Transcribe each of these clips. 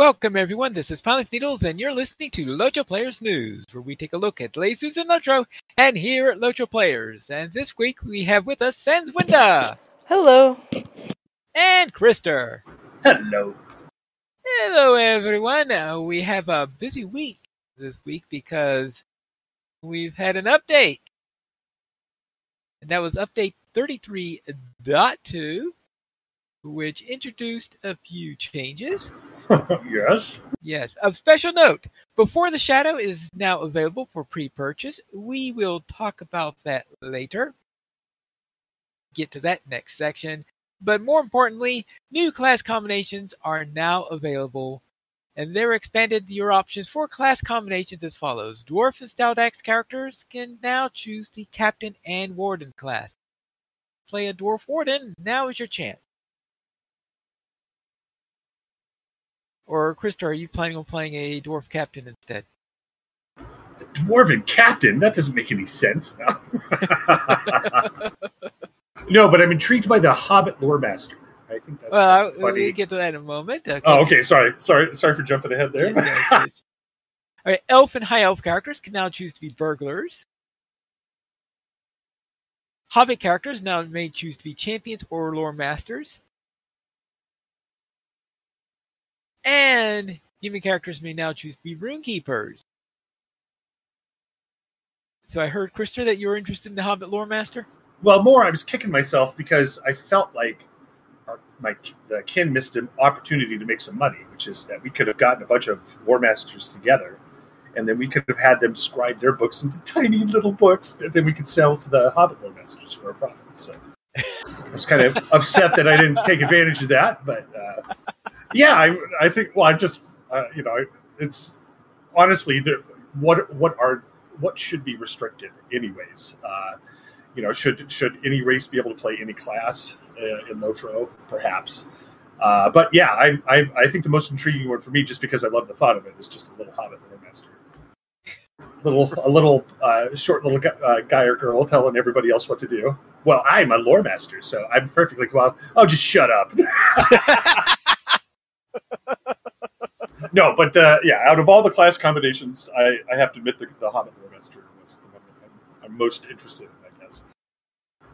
Welcome, everyone. This is Pilot Needles, and you're listening to Lotro Players News, where we take a look at Lasers and Lotro, and here at Lotro Players. And this week we have with us Sanswinda Hello. and Krister. Hello. Hello, everyone. Uh, we have a busy week this week because we've had an update. And that was update 33.2, which introduced a few changes. yes. Yes. Of special note, Before the Shadow is now available for pre purchase. We will talk about that later. Get to that next section. But more importantly, new class combinations are now available, and they're expanded your options for class combinations as follows Dwarf and Stout Axe characters can now choose the Captain and Warden class. Play a Dwarf Warden, now is your chance. Or, Krista, are you planning on playing a Dwarf Captain instead? Dwarven captain? That doesn't make any sense. no, but I'm intrigued by the Hobbit lore master. I think that's well, funny. we'll get to that in a moment. Okay. Oh, okay. Sorry, sorry, sorry for jumping ahead there. Yes, yes, yes. All right, elf and high elf characters can now choose to be burglars. Hobbit characters now may choose to be champions or lore masters. And human characters may now choose to be rune keepers. So I heard, Krister, that you were interested in the Hobbit lore master. well, more, I was kicking myself because I felt like our, my the kin missed an opportunity to make some money, which is that we could have gotten a bunch of lore masters together, and then we could have had them scribe their books into tiny little books that then we could sell to the Hobbit lore masters for a profit. So I was kind of upset that I didn't take advantage of that, but uh, yeah, I I think well, I'm just uh, you know it's honestly there what what are what should be restricted anyways. Uh, you know, should should any race be able to play any class uh, in Lotro? Perhaps. Uh, but yeah, I, I I think the most intriguing one for me, just because I love the thought of it, is just a little Hobbit master, little a little uh, short little gu- uh, guy or girl telling everybody else what to do. Well, I'm a lore master, so I'm perfectly well. Oh, just shut up. no, but uh, yeah, out of all the class combinations, I, I have to admit the, the Hobbit lore master was the one that I'm, I'm most interested in. I guess,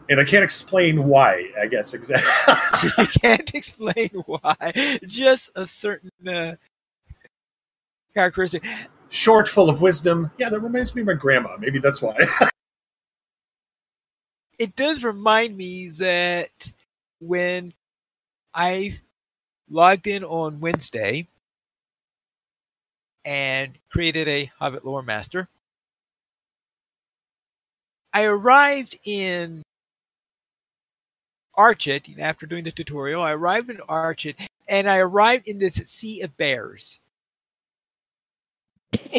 and I can't explain why. I guess exactly. I can't explain why. Just a certain uh, characteristic. Short, full of wisdom. Yeah, that reminds me of my grandma. Maybe that's why. It does remind me that when I logged in on Wednesday and created a Hobbit Lore Master, I arrived in Archet after doing the tutorial. I arrived in Archet and I arrived in this sea of bears.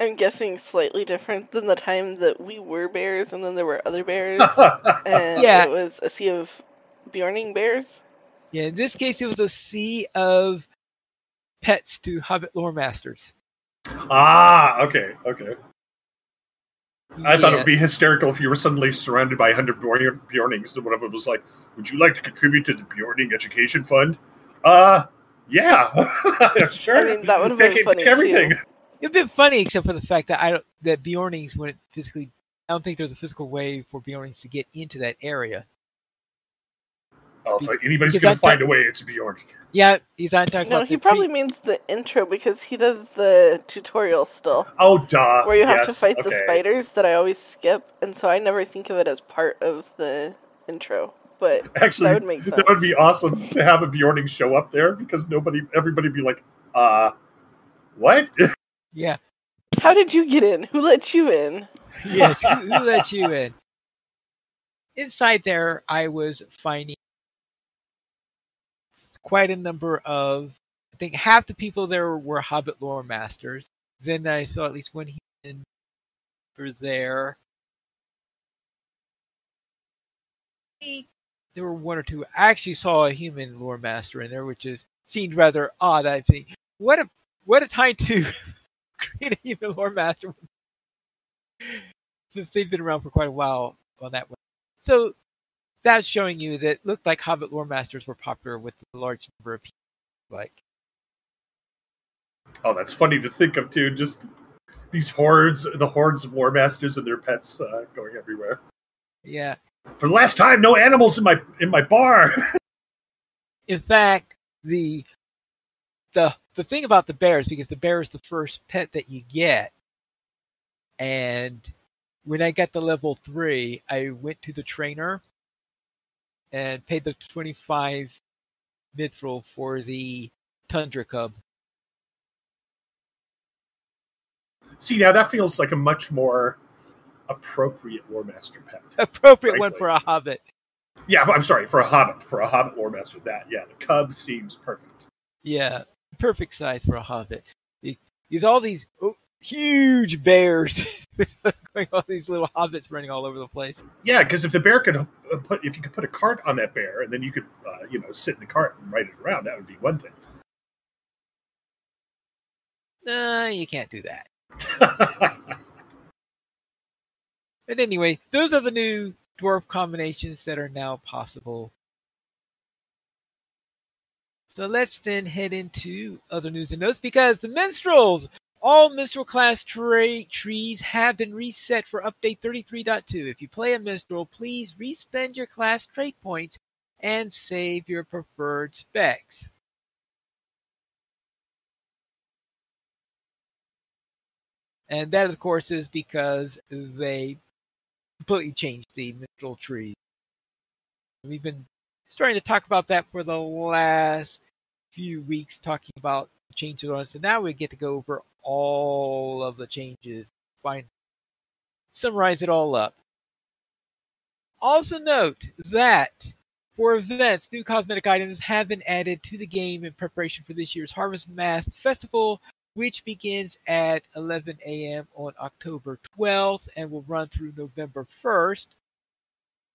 I'm guessing slightly different than the time that we were bears and then there were other bears. and Yeah. it was a sea of Beorning bears. Yeah, in this case, it was a sea of pets to Hobbit Lore Masters. ah, okay, okay. I thought it would be hysterical if you were suddenly surrounded by 100 Bjorn- Beornings and one of them was like, Would you like to contribute to the Beorning Education Fund? Uh, yeah. sure. I mean, that would have been it- funny take everything. too. It'd been funny, except for the fact that I don't, that Beornings wouldn't physically. I don't think there's a physical way for Beornings to get into that area. Oh, if anybody's going to find ta- a way, it's Beorning. Yeah, he's on talking No, he probably pre- means the intro because he does the tutorial still. Oh, duh. Where you have to Yes, fight the spiders that I always skip, and so I never think of it as part of the intro. But Actually, that would make sense. That would be awesome to have a Beorning show up there because nobody, everybody would be like, uh, what? Yeah, How did you get in? Who let you in? yes. who, who let you in? Inside there, I was finding quite a number of. I think half the people there were Hobbit lore masters. Then I saw at least one human over there. There were one or two. I actually saw a human lore master in there, which is seemed rather odd. I think what a what a time to create a human lore master since they've been around for quite a while on that one. So that's showing you that it looked like Hobbit lore masters were popular with a large number of people like. Oh, that's funny to think of too. Just these hordes, the hordes of lore masters and their pets uh, going everywhere. Yeah. For the last time, no animals in my in my bar. In fact, the the the thing about the bear is because the bear is the first pet that you get, and when I got the level three, I went to the trainer and paid the twenty five mithril for the tundra cub. See, now that feels like a much more appropriate lore master pet. Appropriate one for a hobbit. Yeah, I'm sorry for a hobbit. For a hobbit lore master, that yeah, the cub seems perfect. Yeah, perfect size for a hobbit. Because all these oh, huge bears, going all these little hobbits running all over the place. Yeah, because if the bear could uh, put, if you could put a cart on that bear, and then you could, uh, you know, sit in the cart and ride it around, that would be one thing. Nah, you can't do that. But anyway, those are the new dwarf combinations that are now possible. So let's then head into other news and notes because the minstrels, all minstrel class trees have been reset for update 33.2. If you play a minstrel, please respend your class trait points and save your preferred specs. And that, of course, is because they completely changed the minstrel trees. We've been starting to talk about that for the last few weeks, talking about changes on. So now we get to go over all of the changes, find summarize it all up. Also note that for events, new cosmetic items have been added to the game in preparation for this year's Harvestmath Festival, which begins at 11 a.m. on October 12th and will run through November 1st,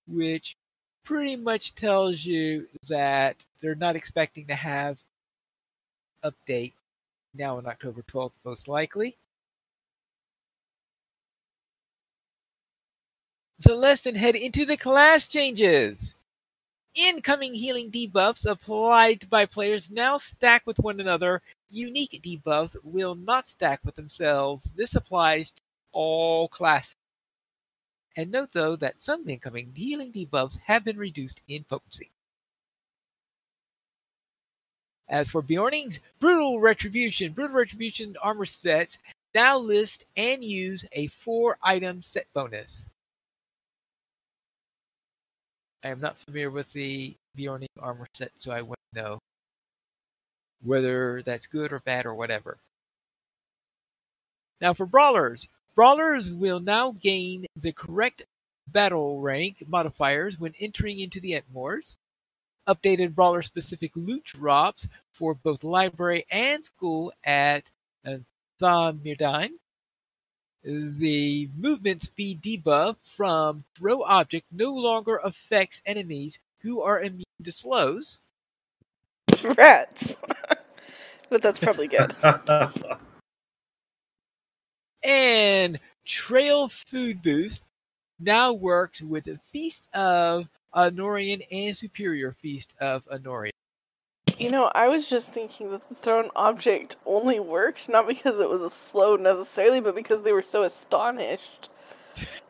which pretty much tells you that they're not expecting to have update now on October 12th, most likely. So let's then head into the class changes. Incoming healing debuffs applied by players now stack with one another. Unique debuffs will not stack with themselves. This applies to all classes. And note though that some incoming healing debuffs have been reduced in potency. As for Beorning's Brutal Retribution, Brutal Retribution armor sets now list and use a four item set bonus. I am not familiar with the Beorning armor set, so I wouldn't know whether that's good or bad or whatever. Now for brawlers, brawlers will now gain the correct battle rank modifiers when entering into the Ettenmoors. Updated brawler specific loot drops for both library and school at uh, Tham Mírdain. The movement speed debuff from throw object no longer affects enemies who are immune to slows. Rats. but that's probably good. And Trail Food Boost now works with the Feast of Honorian and Superior Feast of Honorian. You know, I was just thinking that the thrown object only worked not because it was a slow necessarily, but because they were so astonished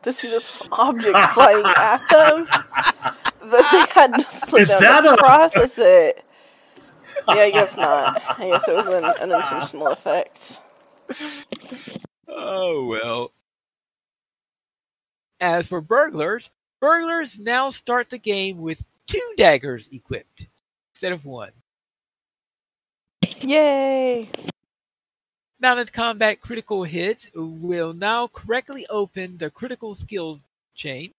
to see this object flying at them that they had to slow Is down that to a- process it. Yeah, I guess not. I guess it was an unintentional effect. Oh well. As for burglars, burglars now start the game with two daggers equipped instead of one. Yay! Mounted combat critical hits will now correctly open the critical skill chain.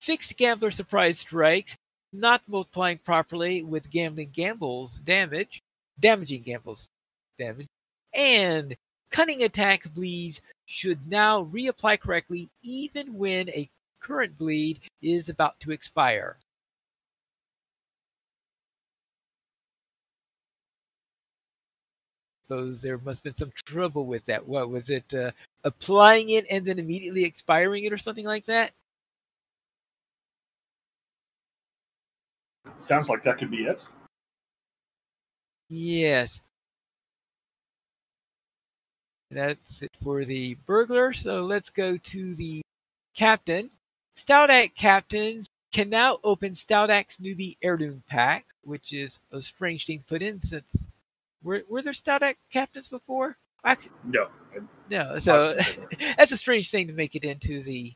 Fixed gambler surprise strikes not multiplying properly with gambling gambles damage, damaging gambles damage, and cunning attack bleeds should now reapply correctly even when a current bleed is about to expire. Suppose there must have been some trouble with that. What was it? Uh, applying it and then immediately expiring it, or something like that? Sounds like that could be it. Yes. That's it for the burglar. So let's go to the captain. Stout Axe captains can now open Stout Axe's newbie heirloom pack, which is a strange thing to put in since were, were there Stout Axe captains before? I, No. no, so that's a strange thing to make it into the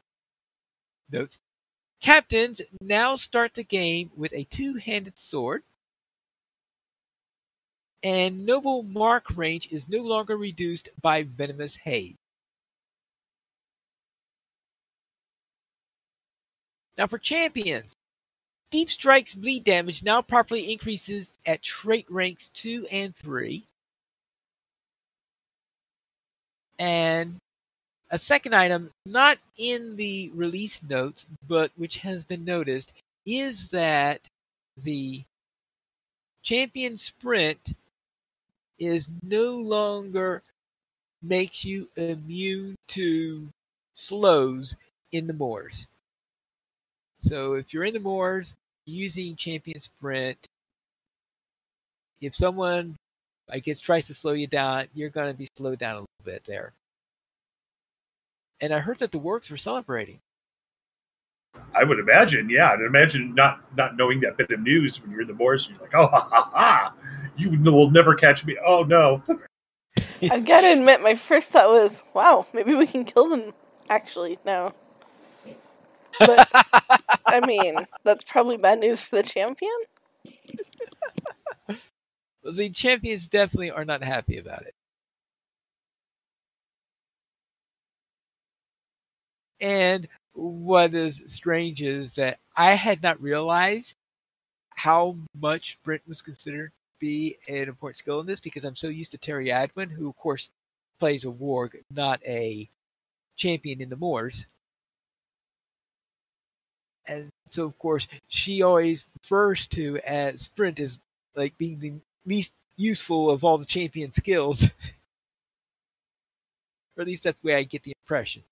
notes. Captains now start the game with a two-handed sword, and noble mark range is no longer reduced by venomous haze. Now for champions, Deep Strike's bleed damage now properly increases at trait ranks 2 and 3. And a second item, not in the release notes, but which has been noticed, is that the champion sprint is no longer makes you immune to slows in the moors. So if you're in the moors using champion sprint, if someone I guess tries to slow you down, you're going to be slowed down a little bit there. And I heard that the works were celebrating. I would imagine, yeah. I'd imagine not not knowing that bit of news when you're in the moors, you're like, oh ha ha ha, you will never catch me. Oh no. I've got to admit, my first thought was, wow, maybe we can kill them actually now. But I mean, that's probably bad news for the champion. the champions definitely are not happy about it. And what is strange is that I had not realized how much sprint was considered to be an important skill in this because I'm so used to Terry Adwin, who of course plays a warg, not a champion in the moors. And so of course she always refers to as sprint as like being the least useful of all the champion skills. or at least that's the way I get the impression.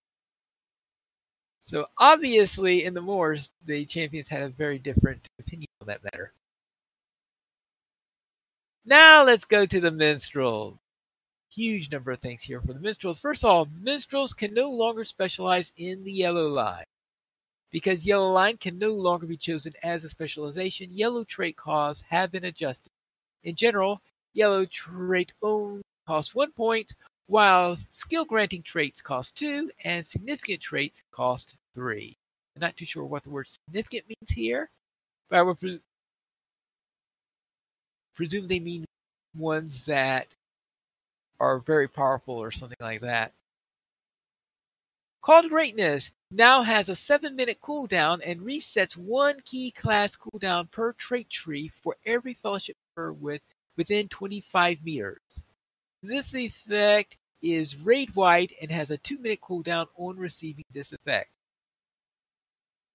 So obviously, in the Moors, the champions had a very different opinion on that matter. Now let's go to the minstrels. Huge number of things here for the minstrels. First of all, minstrels can no longer specialize in the yellow line. Because yellow line can no longer be chosen as a specialization, yellow trait costs have been adjusted. In general, yellow trait only costs one point, while skill granting traits cost two and significant traits cost three. I'm not too sure what the word significant means here, but I would pre- presume they mean ones that are very powerful or something like that. Call to Greatness now has a 7 minute cooldown and resets one key class cooldown per trait tree for every fellowship member with within 25 meters. This effect is raid wide and has a 2 minute cooldown on receiving this effect.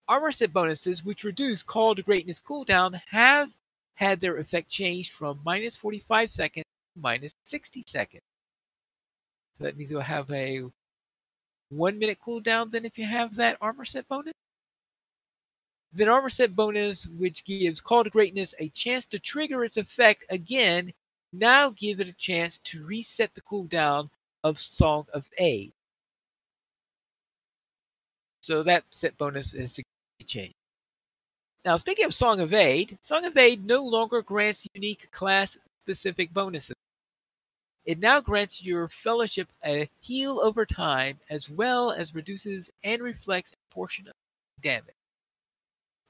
Armor set bonuses, which reduce Call to Greatness cooldown, have had their effect changed from minus 45 seconds to minus 60 seconds. So that means you'll have a 1 minute cooldown then if you have that armor set bonus. Then armor set bonus, which gives Call to Greatness a chance to trigger its effect again, now give it a chance to reset the cooldown of Song of Aid. So that set bonus is changed. Now, speaking of Song of Aid, Song of Aid no longer grants unique class specific bonuses. It now grants your fellowship a heal over time as well as reduces and reflects a portion of damage.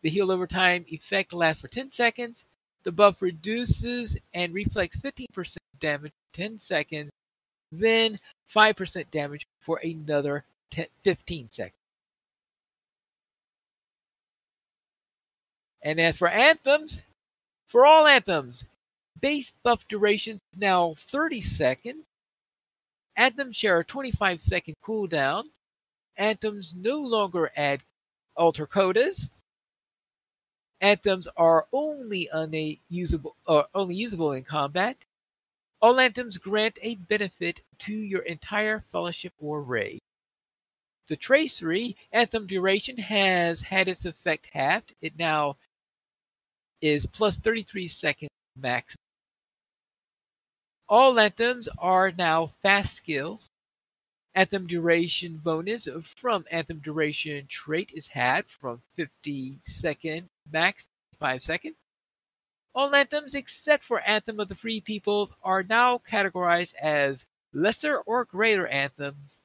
The heal over time effect lasts for 10 seconds. The buff reduces and reflects 15% damage for 10 seconds, then 5% damage for another 10, 15 seconds. And as for anthems, for all anthems, base buff duration is now 30 seconds. Anthems share a 25 second cooldown. Anthems no longer add alter quotas. Anthems are only unusable, uh, only usable in combat. All anthems grant a benefit to your entire fellowship or raid. The tracery anthem duration has had its effect halved. It now is plus 33 seconds max. All anthems are now fast skills. Anthem duration bonus from Anthem duration trait is had from 50 second max 5 second. All anthems except for Anthem of the Free Peoples are now categorized as lesser or greater anthems.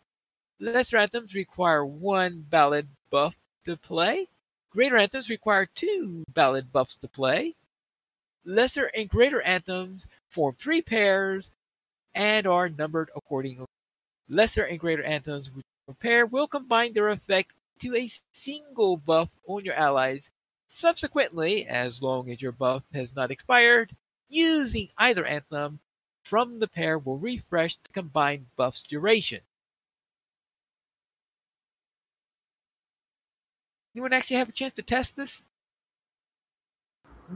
Lesser anthems require one ballad buff to play. Greater anthems require two ballad buffs to play. Lesser and greater anthems form three pairs and are numbered accordingly. Lesser and greater anthems which pair will combine their effect to a single buff on your allies. Subsequently, as long as your buff has not expired, using either anthem from the pair will refresh the combined buff's duration. Anyone actually have a chance to test this?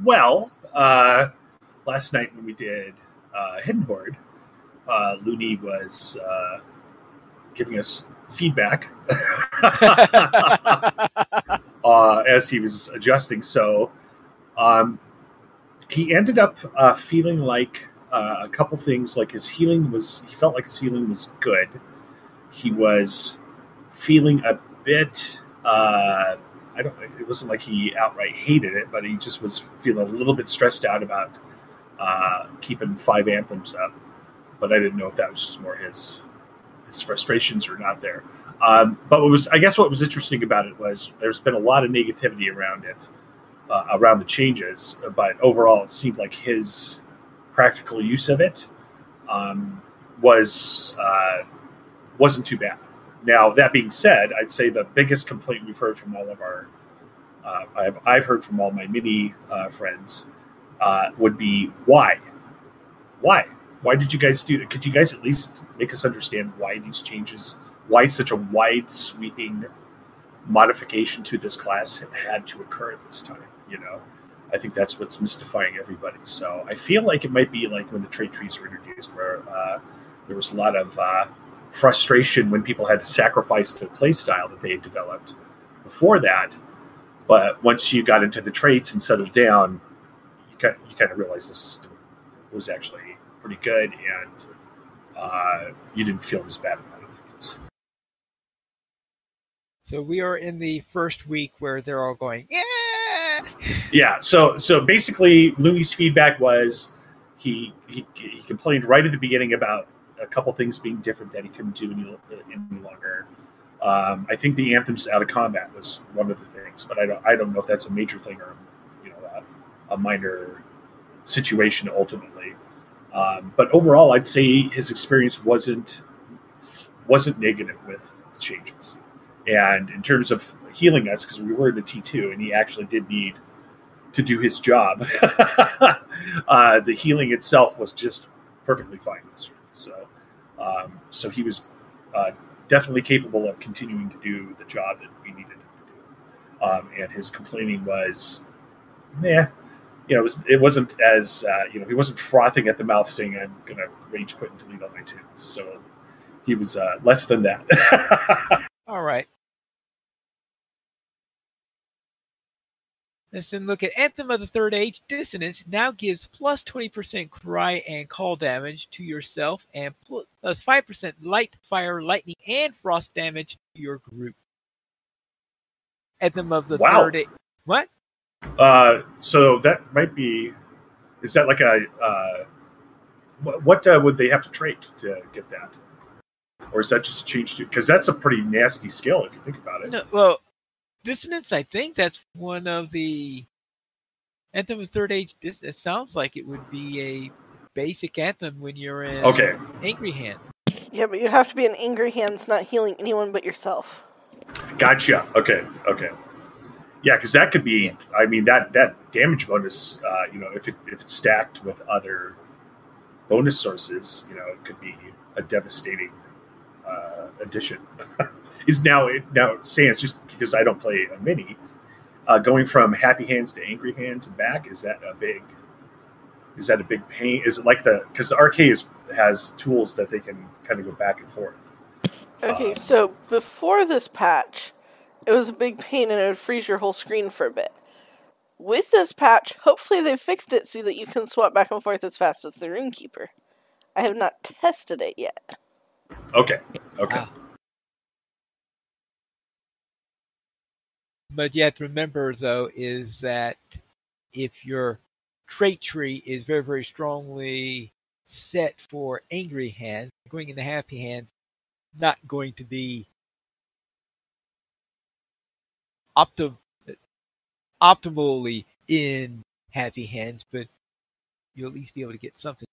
Well, uh, last night when we did uh, Hidden Horde, uh, Looney was uh, giving us feedback uh, as he was adjusting. So um, he ended up uh, feeling like uh, a couple things, like his healing was, he felt like his healing was good. He was feeling a bit. Uh, I don't. It wasn't like he outright hated it, but he just was feeling a little bit stressed out about uh, keeping five anthems up. But I didn't know if that was just more his his frustrations are not there. Um, but what was, I guess, what was interesting about it was there's been a lot of negativity around it, uh, around the changes. But overall, it seemed like his practical use of it um, was uh, wasn't too bad. Now that being said, I'd say the biggest complaint we've heard from all of our, uh, I've I've heard from all my mini uh, friends, uh, would be why, why why did you guys do? Could you guys at least make us understand why these changes, why such a wide sweeping modification to this class had to occur at this time? You know, I think that's what's mystifying everybody. So I feel like it might be like when the trait trees were introduced, where uh, there was a lot of uh, frustration when people had to sacrifice the play style that they had developed before that. But once you got into the traits and settled down, you kind, you kind of realized system was actually pretty good, and uh, you didn't feel as bad. So we are in the first week where they're all going, yeah. Yeah. So so basically, Louis' feedback was he, he he complained right at the beginning about a couple things being different that he couldn't do any, any longer. Um, I think the anthems out of combat was one of the things, but I don't I don't know if that's a major thing or you know a, a minor situation ultimately. Um, but overall, I'd say his experience wasn't wasn't negative with the changes. And in terms of healing us, because we were in a T two, and he actually did need to do his job, uh, the healing itself was just perfectly fine this year. So, um, so he was uh, definitely capable of continuing to do the job that we needed him to do. Um, and his complaining was, yeah, you know, it, was, wasn't as uh, you know he wasn't frothing at the mouth saying I'm going to rage quit and delete all my tunes. So he was uh, less than that. all right. Let's then look at Anthem of the Third Age. Dissonance now gives plus 20% cry and call damage to yourself and plus 5% light, fire, lightning, and frost damage to your group. Anthem of the wow. Third Age. What? Uh, so that might be. Is that like a? Uh, what, what uh, would they have to trade to get that? Or is that just a change to? Because that's a pretty nasty skill if you think about it. No, well, dissonance. I think that's one of the Anthem Anthem's third age. It sounds like it would be a basic anthem when you're in okay angry hand. Yeah, but you have to be in angry hands, not healing anyone but yourself. Gotcha. Okay. Okay. Yeah, because that could be. I mean that that damage bonus. Uh, you know, if it if it's stacked with other bonus sources, you know, it could be a devastating uh, addition. Is now it now saying it's just because I don't play a mini. Uh, going from happy hands to angry hands and back is that a big? Is that a big pain? Is it like the because the arcade is, has tools that they can kind of go back and forth. Okay, uh, so before this patch, it was a big pain and it would freeze your whole screen for a bit. with this patch, hopefully they fixed it so that you can swap back and forth as fast as the Runekeeper. I have not tested it yet. Okay. Okay. Wow. But you have to remember, though, is that if your trait tree is very, very strongly set for angry hands, going into happy hands, not going to be optim- optimally in happy hands, but you'll at least be able to get something.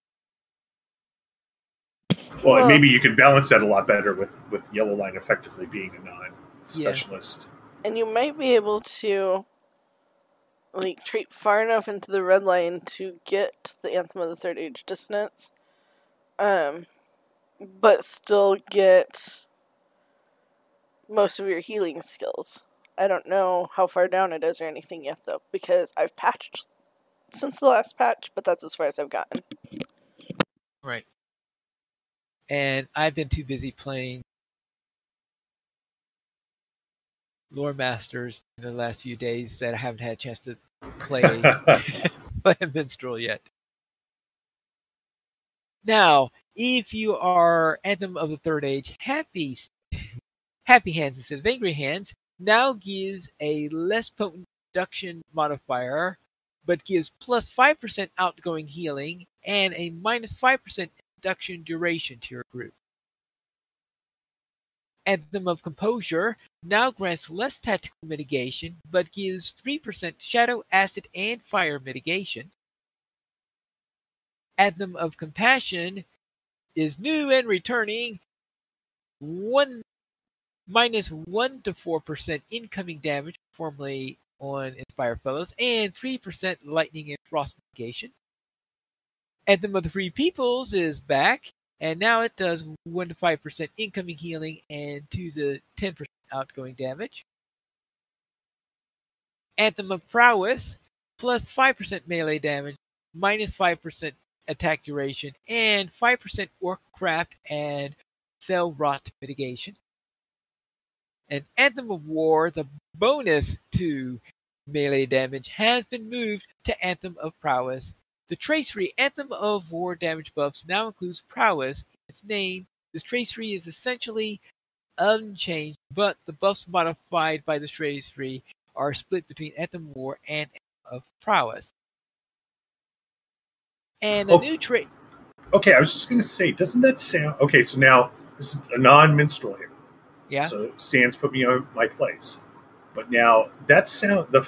Well, Well- maybe you can balance that a lot better with with yellow line effectively being a non-specialist. And you might be able to like treat far enough into the red line to get the Anthem of the Third Age Dissonance. Um but still get most of your healing skills. I don't know how far down it is or anything yet though, because I've patched since the last patch, but that's as far as I've gotten. Right. And I've been too busy playing Lore Masters in the last few days that I haven't had a chance to play play minstrel yet. Now, if you are Anthem of the Third Age happy happy hands instead of angry hands, now gives a less potent reduction modifier, but gives plus five percent outgoing healing and a minus five percent induction duration to your group. Anthem of Composure now grants less tactical mitigation, but gives 3% shadow, acid, and fire mitigation. Anthem of Compassion is new and returning. One minus 1 to 4% incoming damage, formerly on Inspire Fellows, and 3% lightning and frost mitigation. Anthem of the Free Peoples is back, and now it does 1 to 5% incoming healing and 2 to 10% outgoing damage. Anthem of Prowess, plus 5% melee damage, minus 5% attack duration, and 5% orc craft and Fell-wrought mitigation. And Anthem of War, the bonus to melee damage, has been moved to Anthem of Prowess. The tracery Anthem of War damage buffs now includes prowess in its name. This tracery is essentially unchanged, but the buffs modified by the tracery are split between Anthem of War and Anthem of Prowess. And a Oh. new trait. okay, I was just going to say, doesn't that sound okay? So now this is a non-minstrel here. Yeah. So Sans put me on my place, but now that sound the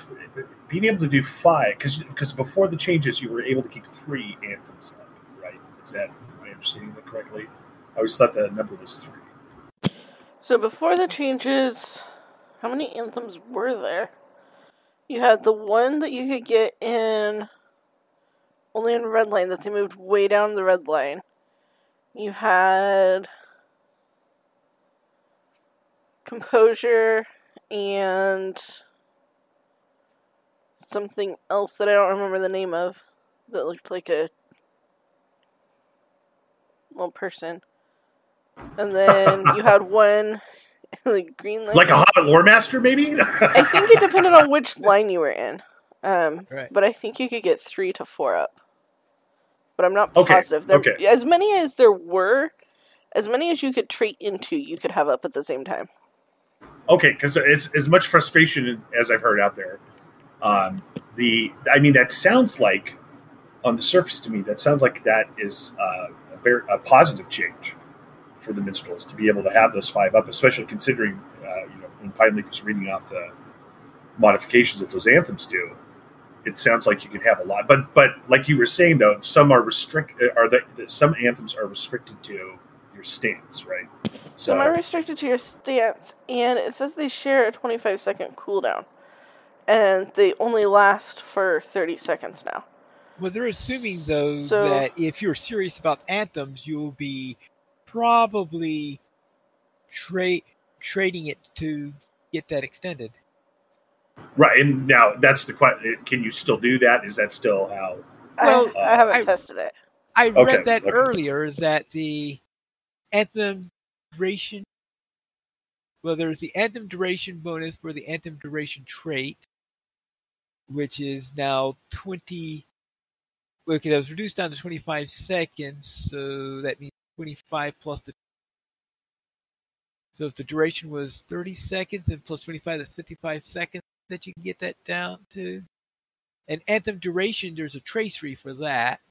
being able to do five because because before the changes you were able to keep three anthems up, right? Is that am I understanding that correctly? I always thought the number was three. So before the changes, how many anthems were there? You had the one that you could get in only in red line that they moved way down the red line. You had composure and something else that I don't remember the name of that looked like a little person. And then you had one like green line. Like a Hobbit lore master, maybe. I think it depended on which line you were in. Um, Right. but I think you could get three to four up. But I'm not Okay, positive. There, okay. As many as there were, as many as you could trait into, you could have up at the same time. okay, because as as much frustration as I've heard out there, um, the I mean that sounds like on the surface to me that sounds like that is uh, a very a positive change for the minstrels to be able to have those five up, especially considering uh, you know when Pine Leaf was reading off the modifications that those anthems do. It sounds like you could have a lot, but but like you were saying though, some are restrict are the some anthems are restricted to your stance, right? So Some are restricted to your stance, and it says they share a 25 second cooldown. And they only last for 30 seconds now. Well, they're assuming though So- that if you're serious about anthems, you'll be probably trade trading it to get that extended. Right, and now that's the question: Can you still do that? Is that still how? Well, I, I haven't I- tested it. I Okay, read that okay. earlier that the anthem duration. Well, there's the anthem duration bonus for the anthem duration trait, which is now 20. Okay, that was reduced down to 25 seconds, so that means 25 plus the. So if the duration was 30 seconds and plus 25, that's 55 seconds that you can get that down to. And anthem duration, there's a tracery for that.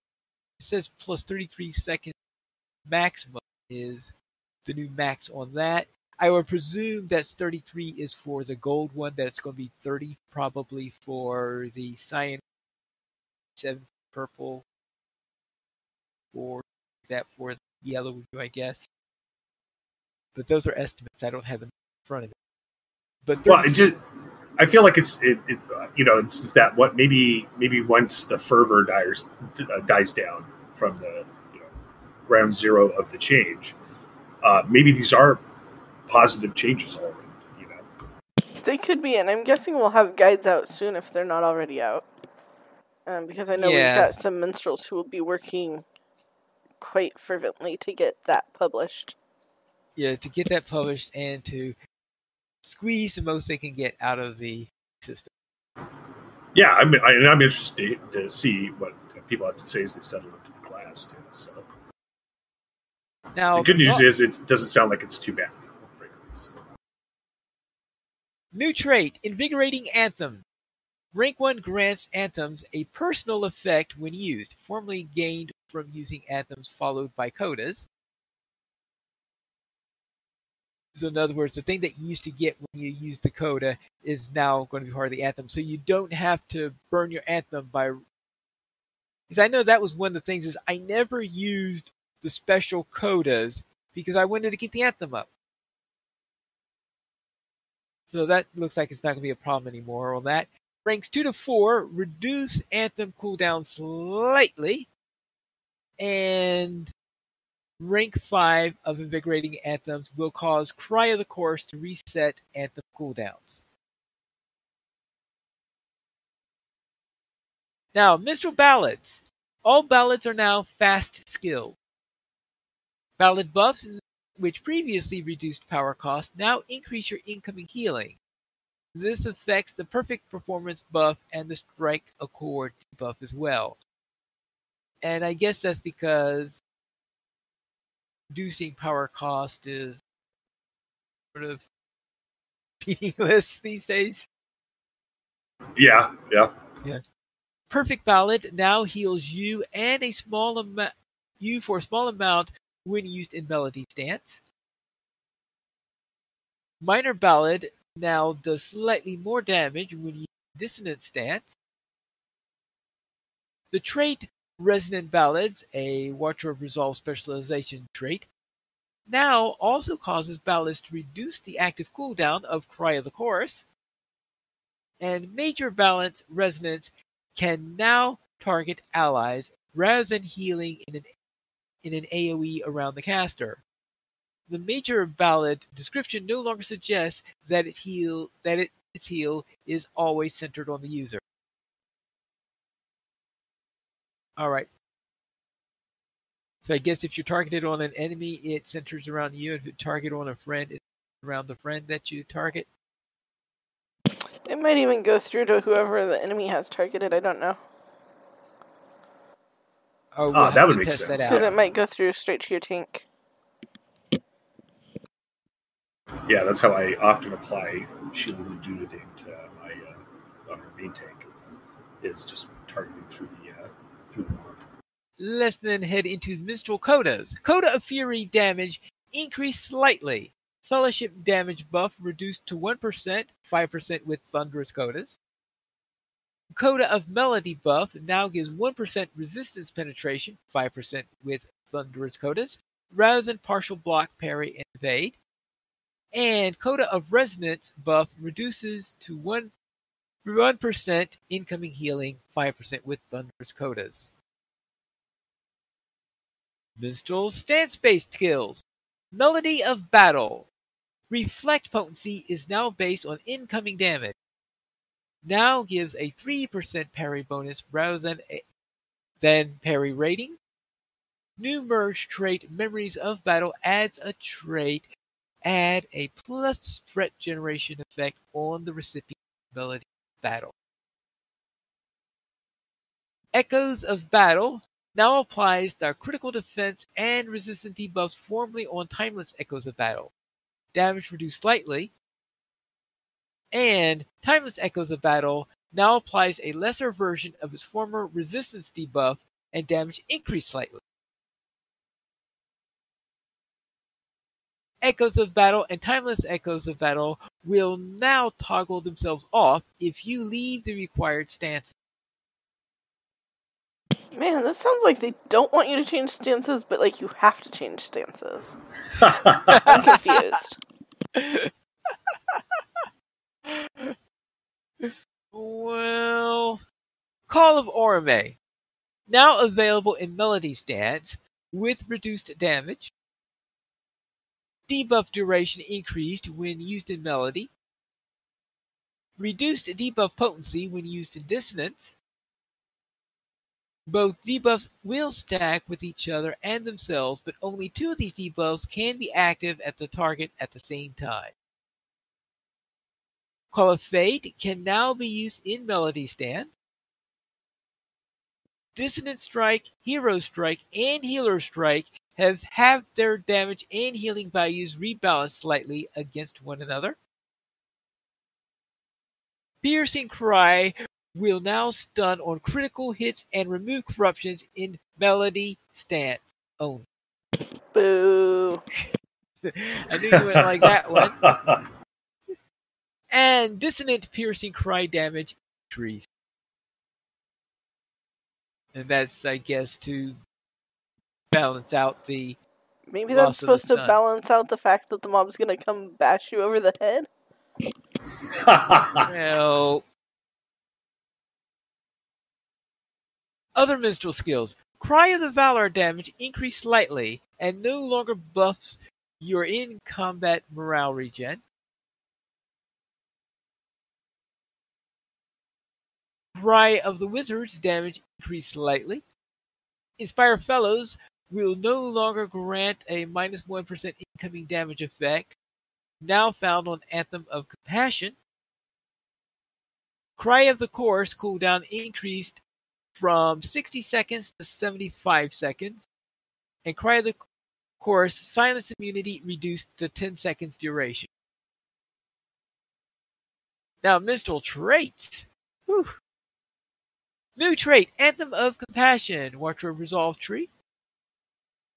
It says plus 33 seconds maximum is the new max on that. I would presume that's 33 is for the gold one, that it's going to be 30 probably for the cyan, 7 purple, or that for the yellow, I guess. But those are estimates. I don't have them in front of me. But well, it just I feel like it's it, it you know it's just that what maybe maybe once the fervor dies uh, dies down from the you know, ground zero of the change, uh, maybe these are positive changes all around. You know, they could be, and I'm guessing we'll have guides out soon if they're not already out. Um, because I know yes. we've got some minstrels who will be working quite fervently to get that published. Yeah, to get that published and to squeeze the most they can get out of the system. Yeah, I mean, I, am i am interested to see what people have to say as they settle into the class too. So now the good news well, is it doesn't sound like it's too bad. New trait: invigorating anthem. Rank 1 grants anthems a personal effect when used, formerly gained from using anthems followed by codas. So in other words, the thing that you used to get when you used the coda is now going to be part of the anthem. So you don't have to burn your anthem by. Because I know that was one of the things is I never used the special codas because I wanted to get the anthem up. So that looks like it's not going to be a problem anymore on that. Ranks 2 to 4 reduce anthem cooldown slightly. And Rank 5 of Invigorating Anthems will cause Cry of the Chorus to reset Anthem cooldowns. Now, Minstrel Ballads. All ballads are now fast skilled. Ballad buffs, which previously reduced power cost, now increase your incoming healing. This affects the perfect performance buff and the strike accord buff as well. And I guess that's because reducing power cost is sort of meaningless these days. Yeah, yeah. Yeah. Perfect Ballad now heals you and a small amount you for a small amount when used in Melody Stance. Minor Ballad now does slightly more damage when used in Dissonant Stance. The trait Resonant Ballads, a Watcher of Resolve specialization trait, now also causes ballads to reduce the active cooldown of Cry of the Chorus. And Major Balance Resonance can now target allies rather than healing in an, in an AoE around the caster. The Major Ballad description no longer suggests that it heal that it, its heal is always centered on the user. All right. So I guess if you're targeted on an enemy, it centers around you. If you target on a friend, it's around the friend that you target. It might even go through to whoever the enemy has targeted. I don't know. Oh, we'll oh that would make sense. Because it might go through straight to your tank. Yeah, that's how I often apply Shield of the Dúnedain to my uh, main tank. Is just targeting through the uh, through the arm. Let's then head into Minstrel Codas. Coda of Fury damage increased slightly. Fellowship damage buff reduced to 1%, 5% with Thunderous Codas. Coda of Melody buff now gives 1% resistance penetration, 5% with Thunderous Codas, rather than partial block, parry, and evade. And Coda of Resonance buff reduces to 1 1% incoming healing, 5% with Thunderous Codas. Minstrel stance-based skills. Melody of Battle. Reflect potency is now based on incoming damage. Now gives a 3% parry bonus rather than, a, than parry rating. New merge trait Memories of Battle adds a trait, add a plus threat generation effect on the recipient melody battle. Echoes of Battle now applies their critical defense and resistant debuffs formerly on Timeless Echoes of Battle. Damage reduced slightly. And Timeless Echoes of Battle now applies a lesser version of its former resistance debuff and damage increased slightly. Echoes of Battle and Timeless Echoes of Battle will now toggle themselves off if you leave the required stance. Man, this sounds like they don't want you to change stances, but like you have to change stances. I'm confused. well, Call of Orome. Now available in Melody stance with reduced damage. Debuff duration increased when used in Melody. Reduced debuff potency when used in Dissonance. Both debuffs will stack with each other and themselves, but only two of these debuffs can be active at the target at the same time. Call of Fate can now be used in Melody stance. Dissonant Strike, Hero Strike, and Healer Strike have had their damage and healing values rebalanced slightly against one another. Piercing Cry will now stun on critical hits and remove corruptions in Melody stance only. Boo. I knew you wouldn't like that one. And Dissonant Piercing Cry damage increase. And that's, I guess, to balance out the. Maybe that's supposed to sun. balance out the fact that the mob's gonna come bash you over the head. Well. Other minstrel skills. Cry of the Valar damage increased slightly and no longer buffs your in combat morale regen. Cry of the Wizards damage increased slightly. Inspire Fellows will no longer grant a minus 1 incoming damage effect, now found on Anthem of Compassion. Cry of the Chorus cooldown increased from 60 seconds to 75 seconds, and Cry of the Chorus silence immunity reduced to 10 seconds duration. Now, minstrel traits. Whew. New trait, Anthem of Compassion, Watcher of Resolve tree.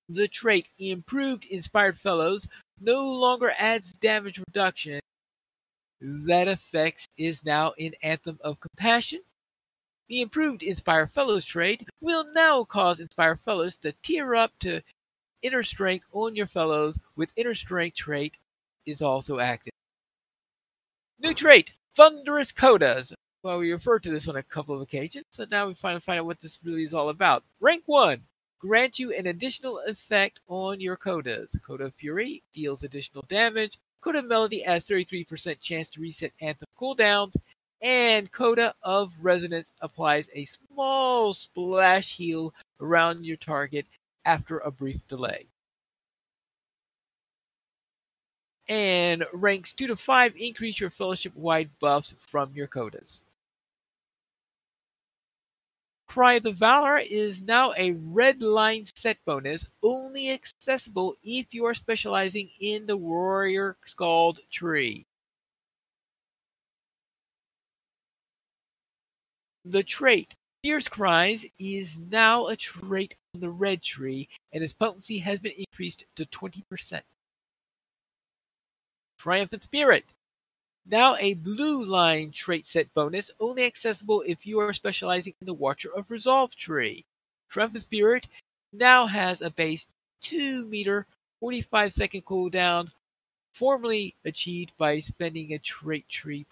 The trait, Improved Inspired Fellows, no longer adds damage reduction. That effect is now in Anthem of Compassion. The improved Inspire Fellows trait will now cause Inspire Fellows to tier up to Inner Strength on your fellows, with Inner Strength trait is also active. New trait, Thunderous Codas. Well, we referred to this on a couple of occasions, so now we finally find out what this really is all about. Rank 1 grant you an additional effect on your Codas. Coda of Fury deals additional damage. Coda of Melody has 33% chance to reset Anthem cooldowns. And Coda of Resonance applies a small splash heal around your target after a brief delay. And ranks 2 to 5 increase your fellowship wide buffs from your Codas. Cry of the Valar is now a red line set bonus, only accessible if you are specializing in the Warrior Skald tree. The trait Fierce Cries is now a trait on the red tree, and its potency has been increased to 20%. Triumphant Spirit now a blue line trait set bonus, only accessible if you are specializing in the Watcher of Resolve tree. Triumphant Spirit now has a base 2 meter, 45 second cooldown, formerly achieved by spending a trait tree.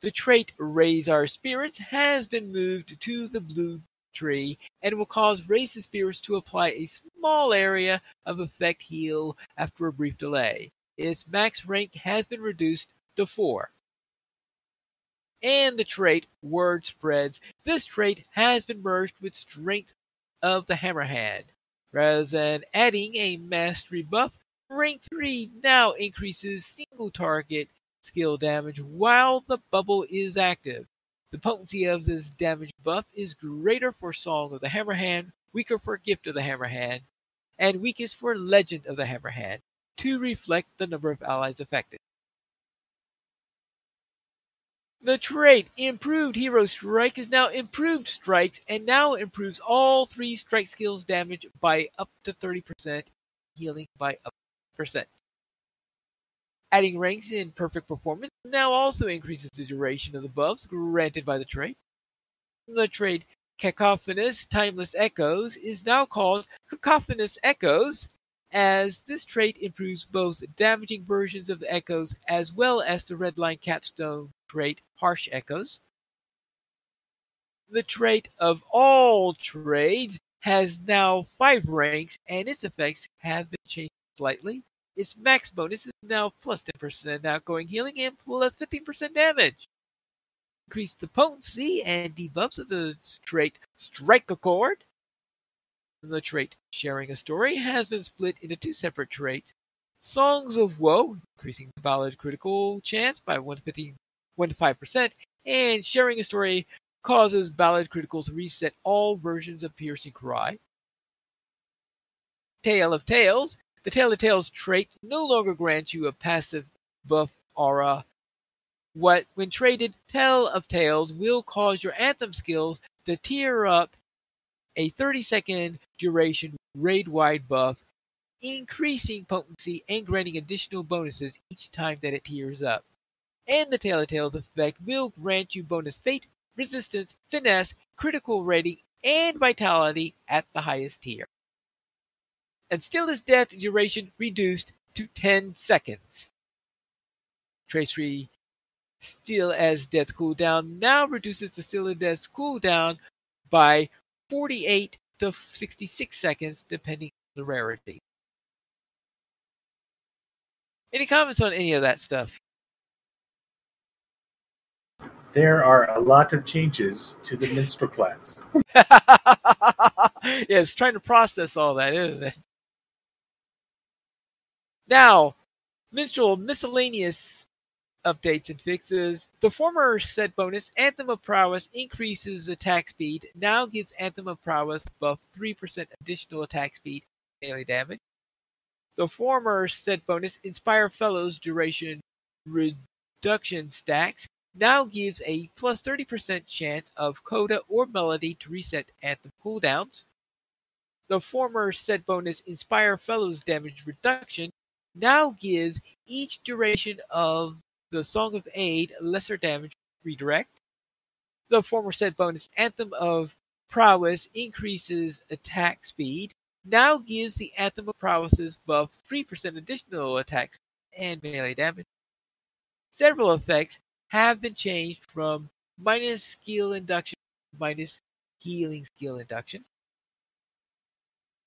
The trait Raise Our Spirits has been moved to the blue tree and will cause Raise the Spirits to apply a small area of effect heal after a brief delay its max rank has been reduced to 4. And the trait Word Spreads. This trait has been merged with Strength of the Hammerhand. Rather than adding a mastery buff, rank 3 now increases single target skill damage while the bubble is active. The potency of this damage buff is greater for Song of the Hammerhand, weaker for Gift of the Hammerhand, and weakest for Legend of the Hammerhand, to reflect the number of allies affected. The trait Improved Hero Strike is now Improved Strikes and now improves all three strike skills damage by up to 30%, healing by up to percent. Adding ranks in Perfect Performance now also increases the duration of the buffs granted by the trait. The trait Cacophonous Timeless Echoes is now called Cacophonous Echoes, as this trait improves both damaging versions of the echoes as well as the redline capstone trait harsh echoes. The trait of all trades has now five ranks and its effects have been changed slightly. Its max bonus is now plus 10% outgoing healing and plus 15% damage. Increase the potency and debuffs of the trait Strike Accord. The trait Sharing a Story has been split into two separate traits. Songs of Woe, increasing the ballad critical chance by 1 to 15 1 to 5%, and sharing a story causes ballad criticals to reset all versions of Piercing Cry. Tale of Tales. The Tale of Tales trait no longer grants you a passive buff aura. What, when traded, Tale of Tales will cause your Anthem skills to tear up a 30 second duration raid wide buff, increasing potency and granting additional bonuses each time that it tears up and the Tale of Tales effect will grant you bonus fate, resistance, finesse, critical rating, and vitality at the highest tier. And still is death duration reduced to 10 seconds. Trace free still as death cooldown now reduces the still as death cooldown by 48 to 66 seconds depending on the rarity. Any comments on any of that stuff? there are a lot of changes to the minstrel class. yeah, it's trying to process all that, isn't it? Now, minstrel miscellaneous updates and fixes. The former set bonus, Anthem of Prowess, increases attack speed. Now gives Anthem of Prowess buff 3% additional attack speed, melee damage. The former set bonus, Inspire Fellows duration reduction stacks now gives a plus 30% chance of coda or melody to reset anthem cooldowns. The former set bonus Inspire Fellows damage reduction now gives each duration of the Song of Aid lesser damage redirect. The former set bonus Anthem of Prowess increases attack speed, now gives the Anthem of Prowess's buff 3% additional attack and melee damage. Several effects have been changed from minus skill induction to minus healing skill inductions.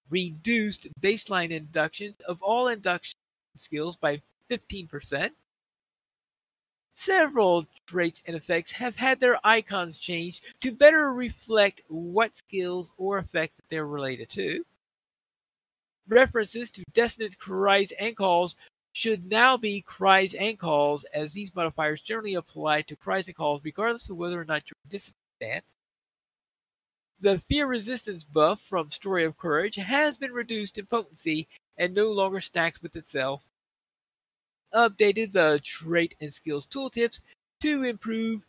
Reduced baseline inductions of all induction skills by 15%. Several traits and effects have had their icons changed to better reflect what skills or effects they're related to. References to dissonant cries and calls should now be cries and calls, as these modifiers generally apply to cries and calls regardless of whether or not you're stance. The fear resistance buff from Story of Courage has been reduced in potency and no longer stacks with itself. Updated the trait and skills tooltips to improve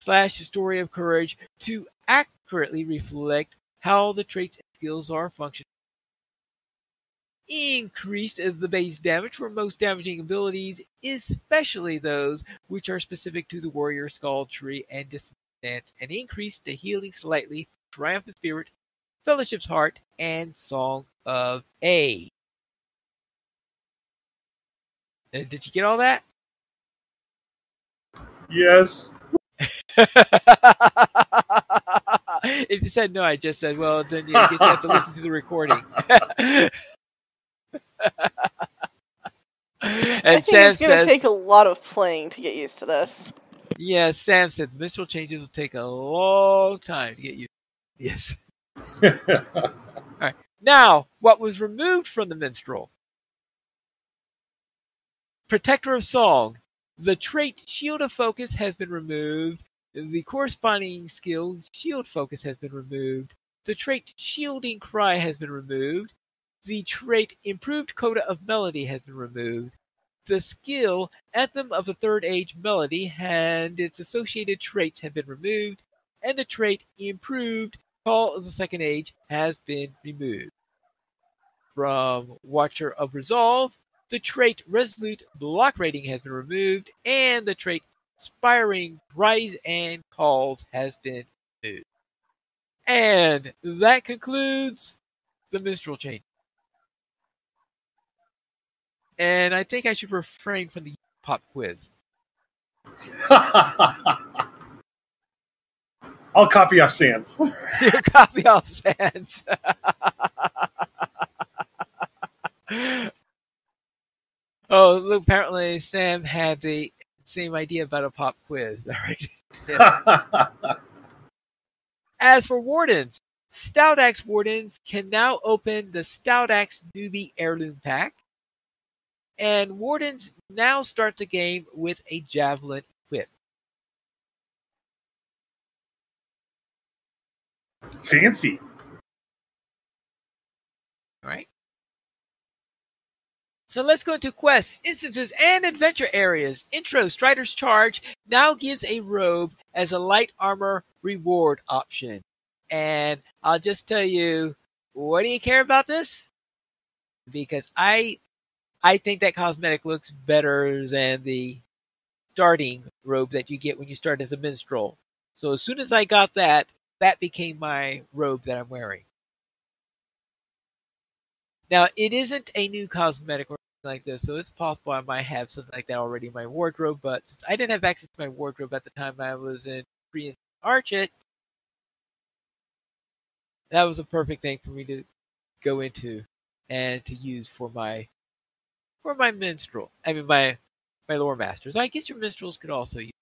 slash the Story of Courage to accurately reflect how the traits and skills are functioning increased the base damage for most damaging abilities, especially those which are specific to the Warrior Skald Tree and Dissonance, and increased the healing slightly for Triumphant Spirit, Fellowship's Heart, and Song of A. Uh, did you get all that? Yes. if you said no, I just said, well, then you, you have to listen to the recording. and Sam it's going to take a lot of playing to get used to this. Yeah, Sam said the minstrel changes will take a long time to get used. Yes. All right. Now, what was removed from the minstrel? Protector of Song. The trait Shield of Focus has been removed. The corresponding skill shield focus has been removed. The trait shielding cry has been removed. The trait improved coda of melody has been removed. The skill anthem of the third age melody and its associated traits have been removed. And the trait improved call of the second age has been removed. From Watcher of Resolve, the trait Resolute block rating has been removed, and the trait Inspiring Rise and Calls has been removed. And that concludes the minstrel change. And I think I should refrain from the pop quiz. I'll copy off Sans. you copy off Sans. oh, apparently Sam had the same idea about a pop quiz. All right. Yes. As for wardens, Stout Axe wardens can now open the Stout Axe newbie heirloom pack. And wardens now start the game with a javelin whip. Fancy. All right. So let's go into quests, instances, and adventure areas. Intro Strider's Charge now gives a robe as a light armor reward option. And I'll just tell you, what do you care about this? Because I I think that cosmetic looks better than the starting robe that you get when you start as a minstrel. So as soon as I got that, that became my robe that I'm wearing. Now, it isn't a new cosmetic like this, so it's possible I might have something like that already in my wardrobe, but since I didn't have access to my wardrobe at the time I was in pre Archet, that was a perfect thing for me to go into and to use for my for my minstrel. I mean my my lore masters. I guess your minstrels could also use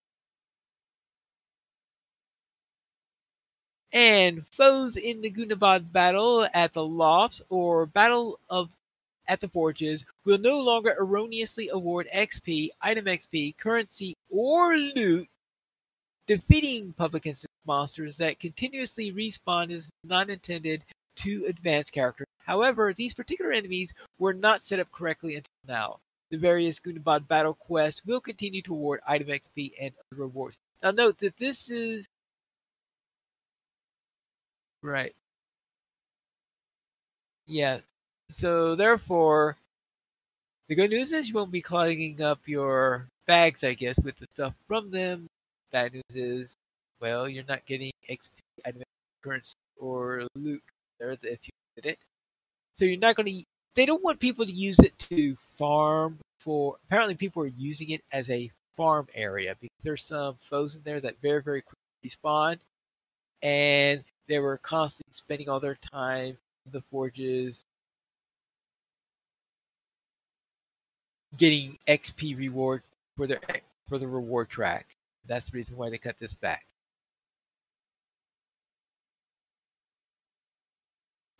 and foes in the Gundabad battle at the lofts or battle of at the forges will no longer erroneously award XP, item XP, currency, or loot. Defeating public instance monsters that continuously respawn is not intended to advance characters. However, these particular enemies were not set up correctly until now. The various Gundabad battle quests will continue to award item XP and other rewards. Now note that this is Right. Yeah. So therefore, the good news is you won't be clogging up your bags, I guess, with the stuff from them. Bad news is, well, you're not getting XP, item currency, or loot there if you did it. So you're not going to. They don't want people to use it to farm for. Apparently, people are using it as a farm area because there's some foes in there that very, very quickly respawn, and they were constantly spending all their time in the forges getting XP reward for their for the reward track. That's the reason why they cut this back.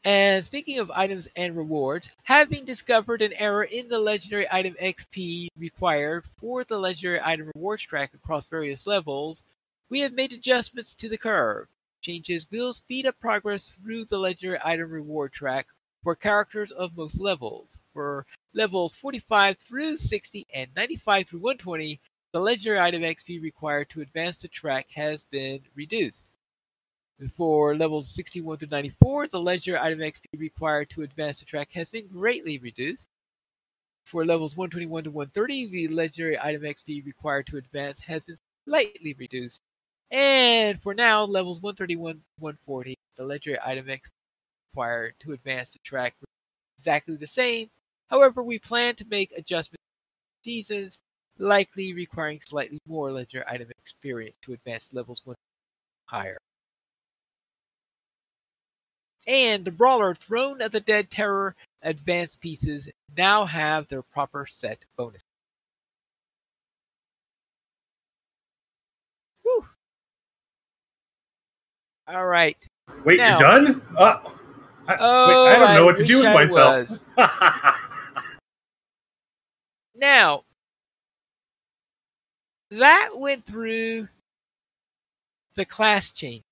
And speaking of items and rewards, having discovered an error in the legendary item XP required for the legendary item rewards track across various levels, we have made adjustments to the curve. Changes will speed up progress through the legendary item reward track for characters of most levels. For levels 45 through 60 and 95 through 120, the legendary item XP required to advance the track has been reduced. For levels 61 through 94, the legendary item XP required to advance the track has been greatly reduced. For levels 121 to 130, the legendary item XP required to advance has been slightly reduced. And for now, levels 131 140, the legendary item XP required to advance the track exactly the same. However, we plan to make adjustments to seasons, likely requiring slightly more legendary item experience to advance levels 1 higher. And the Brawler Throne of the Dread Terror advanced pieces now have their proper set bonus. Whew. All right. Wait, Now- you're done? Uh, I, Oh, wait, I don't oh, know I what to do with I myself. Now, that went through the class change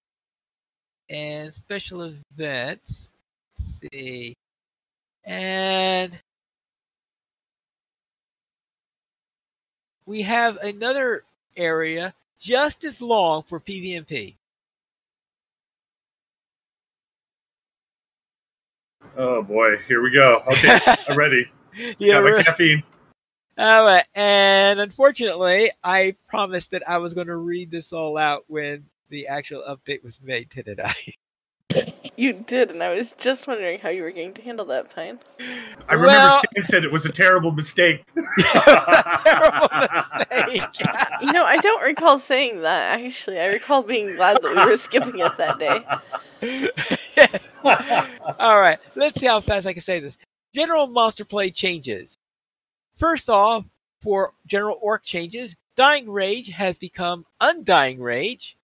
and special events. Let's see. And we have another area just as long for PvMP. Oh boy, here we go. Okay, I'm ready. yeah, Got my we're- caffeine. all right. And unfortunately, I promised that I was going to read this all out when the actual update was made today. You did, and I was just wondering how you were going to handle that, Pine. I remember Well- Shane said it was a terrible mistake. Terrible mistake. You know, I don't recall saying that, actually. I recall being glad that we were skipping it that day. All right, let's see how fast I can say this. General monster play changes. First off, for general orc changes, Dying Rage has become Undying Rage.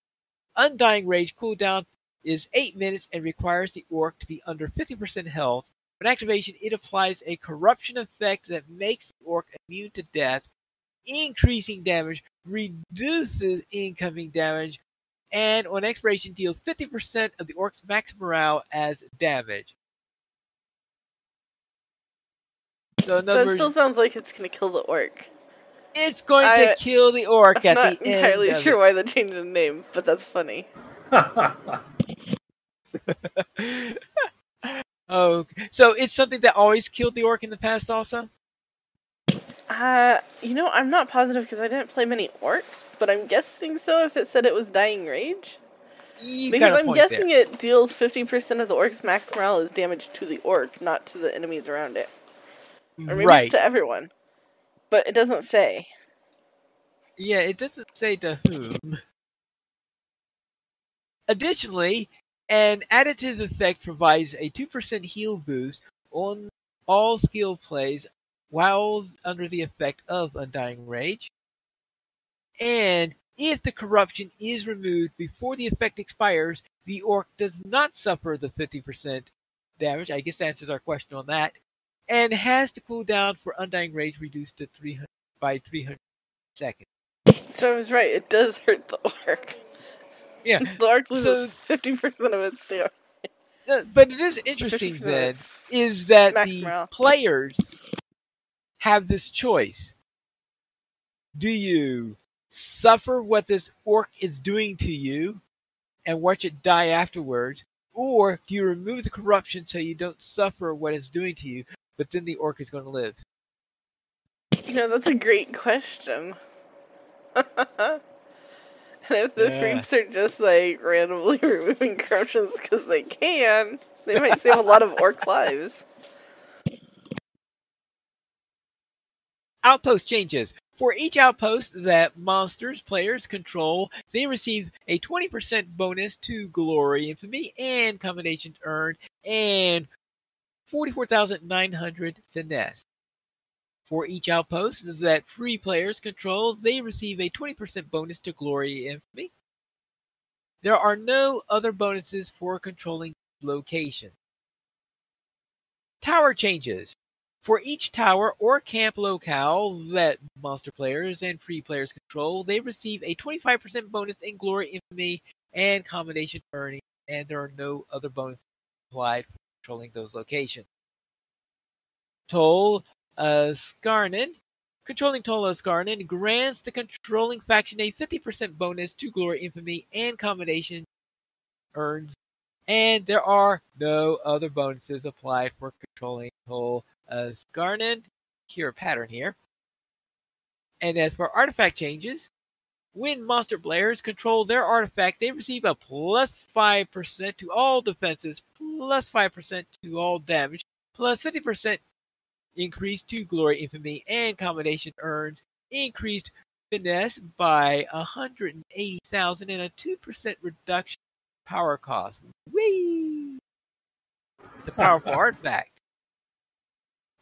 Undying Rage cooldown is 8 minutes and requires the orc to be under 50% health. On activation, it applies a corruption effect that makes the orc immune to death, increasing damage, reduces incoming damage, and on expiration deals 50% of the orc's max morale as damage. So in So it words, still sounds like it's going to kill the orc. it's going I- to kill the orc I'm at the end. Not entirely sure why they changed the name, but that's funny. it. oh, so it's something that always killed the orc in the past, also. Uh, you know, I'm not positive because I didn't play many orcs, but I'm guessing so if it said it was Dying Rage. You Because I'm guessing there. it deals 50% of the orc's max morale is damage to the orc, not to the enemies around it. Or maybe right. it's to everyone. But it doesn't say. Yeah, it doesn't say to whom. Additionally, an additive effect provides a 2% heal boost on all skill plays while under the effect of Undying Rage. And if the corruption is removed before the effect expires, the orc does not suffer the 50% damage. I guess that answers our question on that. And has the cooldown for Undying Rage reduced to 300 by 300 seconds. So I was right, it does hurt the orc. Yeah. The orc loses So- 50% of its damage. Uh, but it is interesting 50% then is that the players have this choice. Do you suffer what this orc is doing to you and watch it die afterwards? Or do you remove the corruption so you don't suffer what it's doing to you, but then the orc is going to live? You know, that's a great question. and if the Yeah. freaks are just like randomly removing corruptions because they can, they might save a lot of orc lives. Outpost changes. For each outpost that monsters players control, they receive a 20% bonus to glory, infamy, and commendation earned, and 44,900 finesse. For each outpost that free players control, they receive a 20% bonus to glory, infamy. There are no other bonuses for controlling location. Tower changes. For each tower or camp locale that monster players and free players control, they receive a 25% bonus in glory, infamy, and commendation earning, and there are no other bonuses applied for controlling those locations. Toll uh. Controlling Tol Ascarnen grants the controlling faction a 50% bonus to glory, infamy, and combination earns, and there are no other bonuses applied for controlling Toll uh, Skarnen. Here a pattern here. And as for artifact changes, when monster players control their artifact, they receive a plus 5% to all defenses, plus 5% to all damage, plus 50% increase to glory, infamy, and commendation earned, increased finesse by 180,000 and a 2% reduction power cost. Whee! It's a powerful artifact.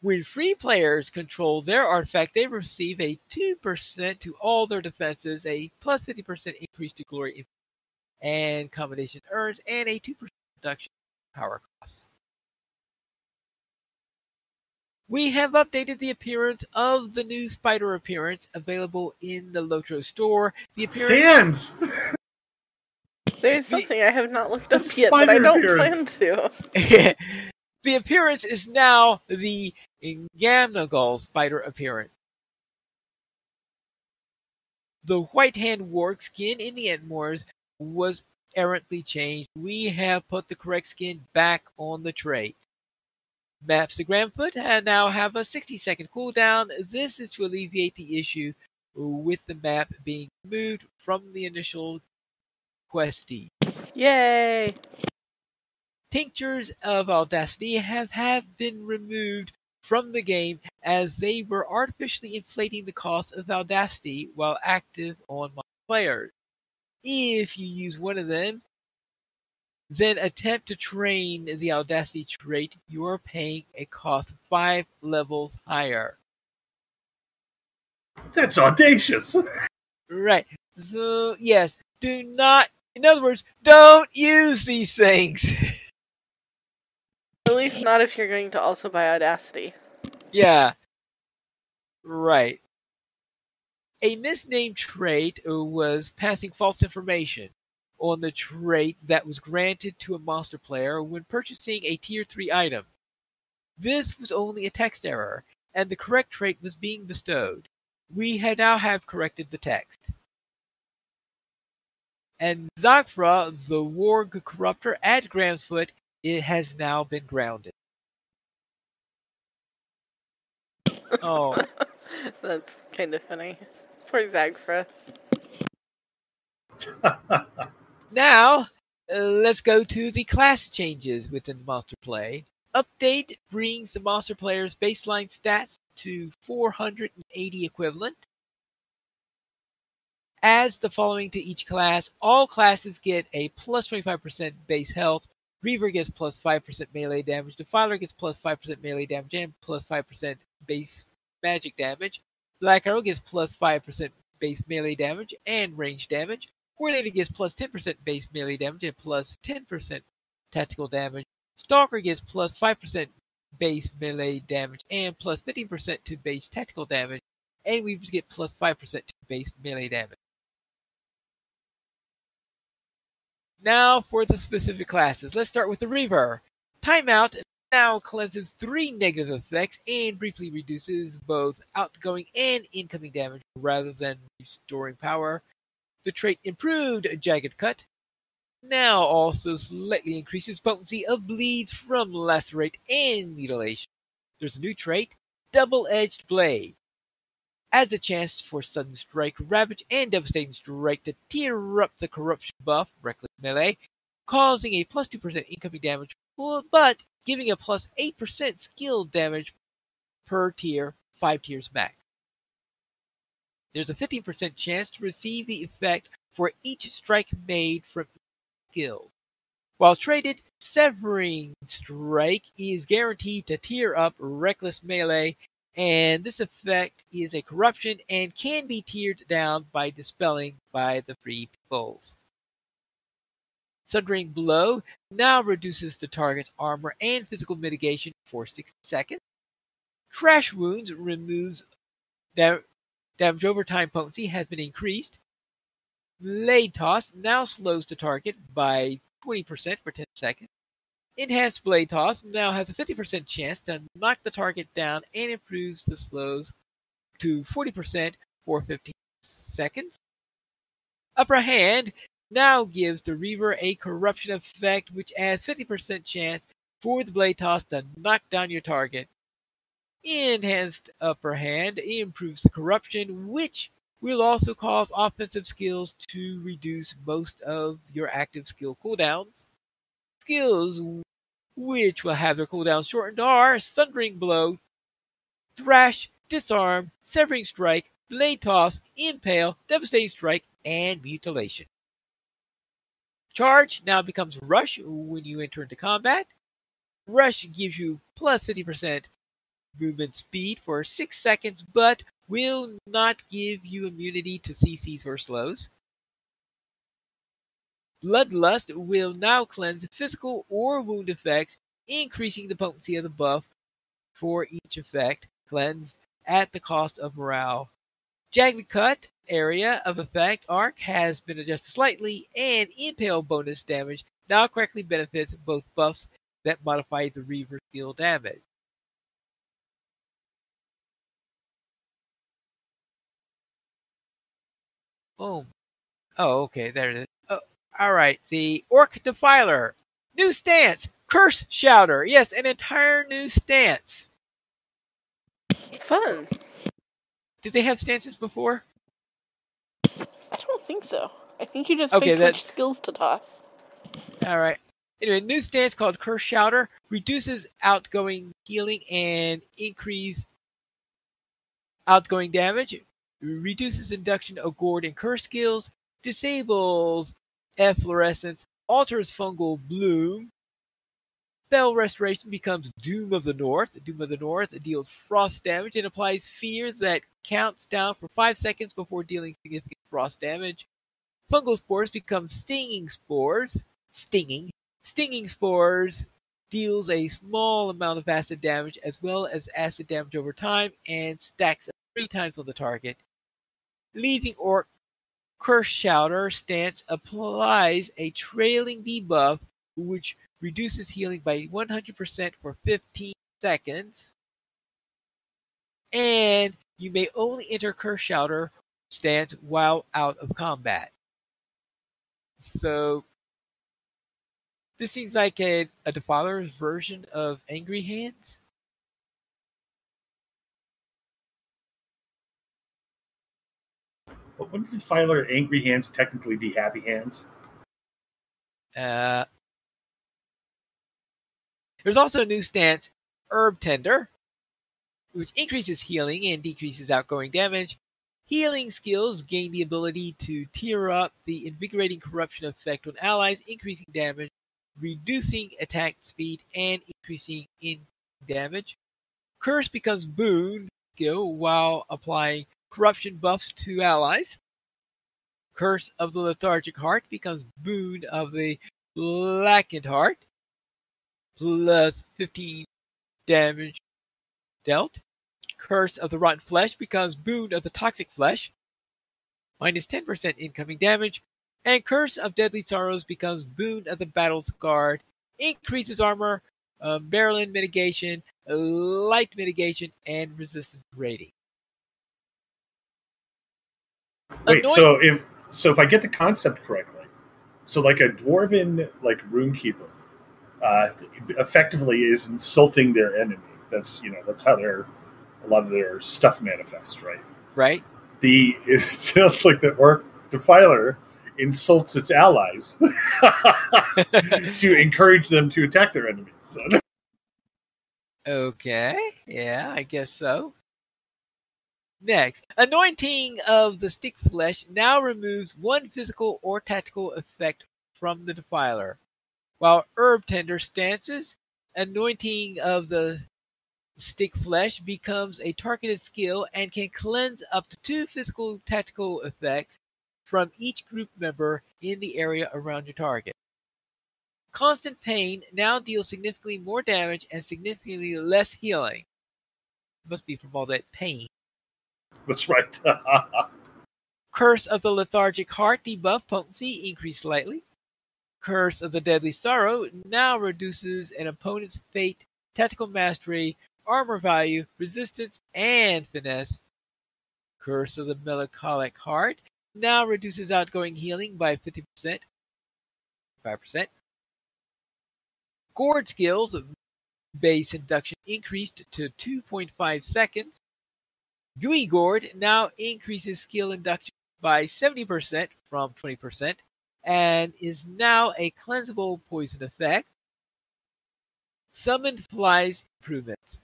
When free players control their artifact, they receive a 2% to all their defenses, a plus 50% increase to glory and combination earns, and a 2% reduction in power costs. We have updated the appearance of the new spider appearance available in the Lotro store. The appearance Sands. There's The- something I have not looked The up yet that I don't appearance. plan to. the appearance is now the Gamnagal spider appearance. The white hand warg skin in the Ettenmoors was errantly changed. We have put the correct skin back on the trait. Maps to Gramsfoot and now have a 60 second cooldown. This is to alleviate the issue with the map being moved from the initial questee. Yay! Tinctures of Audacity have, have been removed from the game as they were artificially inflating the cost of Audacity while active on my players. If you use one of them, then attempt to train the Audacity trait, you are paying a cost five levels higher. That's audacious. Right. So, yes, do not, in other words, don't use these things. At least not if you're going to also buy Audacity. Yeah. Right. A misnamed trait was passing false information on the trait that was granted to a monster player when purchasing a tier 3 item. This was only a text error, and the correct trait was being bestowed. We had now have corrected the text. And Zagfra, the Warg Corruptor at Gramsfoot, it has now been grounded. Oh. That's kind of funny. Poor Zagfra. Now, uh, let's go to the class changes within the Monster Play. Update brings the Monster Player's baseline stats to 480 equivalent. Adds the following to each class. All classes get a plus 25% base health. Reaver gets plus 5% melee damage. Defiler gets plus 5% melee damage and plus 5% base magic damage. Black Arrow gets plus 5% base melee damage and range damage. Coordinator gets plus 10% base melee damage and plus 10% tactical damage. Stalker gets plus 5% base melee damage and plus 15% to base tactical damage. And Weavers get plus 5% to base melee damage. Now for the specific classes. Let's start with the Reaver. Timeout now cleanses three negative effects and briefly reduces both outgoing and incoming damage rather than restoring power. The trait improved Jagged Cut now also slightly increases potency of bleeds from lacerate and mutilation. There's a new trait, Double Edged Blade. Adds a chance for sudden strike, ravage, and devastating strike to tear up the corruption buff, reckless melee, causing a plus 2% incoming damage, but giving a plus 8% skill damage per tier, 5 tiers max. There's a 15% chance to receive the effect for each strike made from skills. While traded, Severing Strike is guaranteed to tear up Reckless Melee, and this effect is a corruption and can be tiered down by dispelling by the free peoples. Sundering Blow now reduces the target's armor and physical mitigation for 60 seconds. Trash Wounds removes da- damage over time potency has been increased. Blade Toss now slows the target by 20% for 10 seconds. Enhanced Blade Toss now has a 50% chance to knock the target down and improves the slows to 40% for 15 seconds. Upper Hand now gives the Reaver a corruption effect which adds 50% chance for the Blade Toss to knock down your target. Enhanced Upper Hand improves the corruption which will also cause offensive skills to reduce most of your active skill cooldowns. Skills which will have their cooldowns shortened are Sundering Blow, Thrash, Disarm, Severing Strike, Blade Toss, Impale, Devastating Strike, and Mutilation. Charge now becomes Rush when you enter into combat. Rush gives you plus 50% movement speed for 6 seconds, but will not give you immunity to CCs or slows. Bloodlust will now cleanse physical or wound effects, increasing the potency of the buff for each effect cleansed at the cost of morale. Jagged Cut area of effect arc has been adjusted slightly, and impale bonus damage now correctly benefits both buffs that modify the Reaver skill damage. Oh, oh, okay, there it is. All right, the Orc Defiler, new stance, Curse Shouter. Yes, an entire new stance. Fun. Did they have stances before? I don't think so. I think you just Okay, picked which skills to toss. All right. Anyway, new stance called Curse Shouter reduces outgoing healing and increased outgoing damage, reduces induction of gourd and curse skills, disables efflorescence, alters fungal bloom. Spell restoration becomes Doom of the North. Doom of the North deals frost damage and applies fear that counts down for five seconds before dealing significant frost damage. Fungal spores become stinging spores. Stinging. Stinging spores deals a small amount of acid damage as well as acid damage over time and stacks three times on the target. Leaving Orc Curse Shouter stance applies a trailing debuff which reduces healing by 100% for 15 seconds. And you may only enter Curse Shouter stance while out of combat. So this seems like a, a Defiler's version of Angry Hands. But wouldn't Defiler Angry Hands technically be Happy Hands? Uh, there's also a new stance, Herb Tender, which increases healing and decreases outgoing damage. Healing skills gain the ability to tear up the invigorating corruption effect on allies, increasing damage, reducing attack speed, and increasing in damage. Curse becomes boon skill while applying corruption buffs to allies. Curse of the Lethargic Heart becomes boon of the Blackened Heart, plus 15 damage dealt. Curse of the Rotten Flesh becomes boon of the Toxic Flesh, minus 10% incoming damage. And Curse of Deadly Sorrows becomes boon of the Battle Scarred, increases armor, uh, barrel mitigation, light mitigation, and resistance rating. Wait, Annoying- so if so if I get the concept correctly, so like a dwarven like runekeeper, uh, effectively is insulting their enemy. That's you know that's how their a lot of their stuff manifests, right? right? The it sounds like the orc defiler insults its allies to encourage them to attack their enemies. So, Okay, yeah, I guess so. Next, anointing of the stick flesh now removes one physical or tactical effect from the defiler. While herb tender stances, anointing of the stick flesh becomes a targeted skill and can cleanse up to two physical tactical effects from each group member in the area around your target. Constant pain now deals significantly more damage and significantly less healing. It Must be from all that pain. that's right. Curse of the Lethargic Heart debuff potency increased slightly. Curse of the Deadly Sorrow now reduces an opponent's fate, tactical mastery, armor value, resistance, and finesse. Curse of the Melancholic Heart now reduces outgoing healing by 50%. 5%. Gourd skills of base induction increased to 2.5 seconds. Gooey Gourd now increases skill induction by 70% from 20% and is now a cleansable poison effect. Summoned Flies improvements.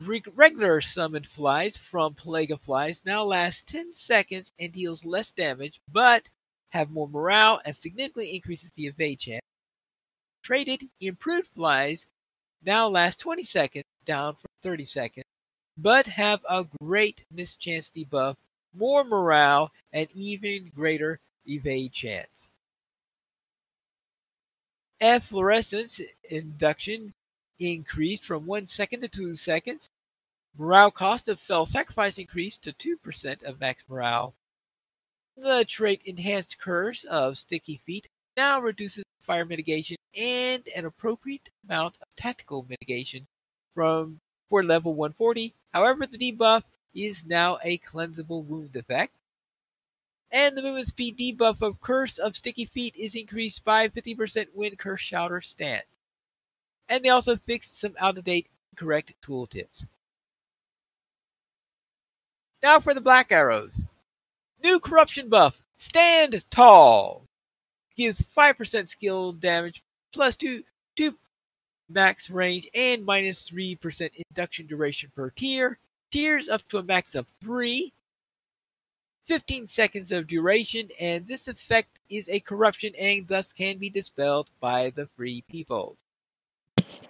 Re- regular summoned flies from Plague of Flies now last 10 seconds and deals less damage, but have more morale and significantly increases the evade chance. Traded improved flies now last 20 seconds, down from 30 seconds, but have a great mischance debuff, more morale, and even greater evade chance. Efflorescence induction increased from 1 second to 2 seconds. Morale cost of fell sacrifice increased to 2% of max morale. The trait Enhanced Curse of Sticky Feet now reduces fire mitigation and an appropriate amount of tactical mitigation from for level 140. However, the debuff is now a cleansable wound effect. And the movement speed debuff of Curse of Sticky Feet is increased by 50% when Curse Shouter stands. And they also fixed some out of date incorrect tooltips. Now for the Black Arrows. New corruption buff. Stand tall. Gives 5% skill damage plus 2, 2 max range and minus 3% induction duration per tier. Tiers up to a max of 3. 15 seconds of duration, and this effect is a corruption and thus can be dispelled by the free peoples.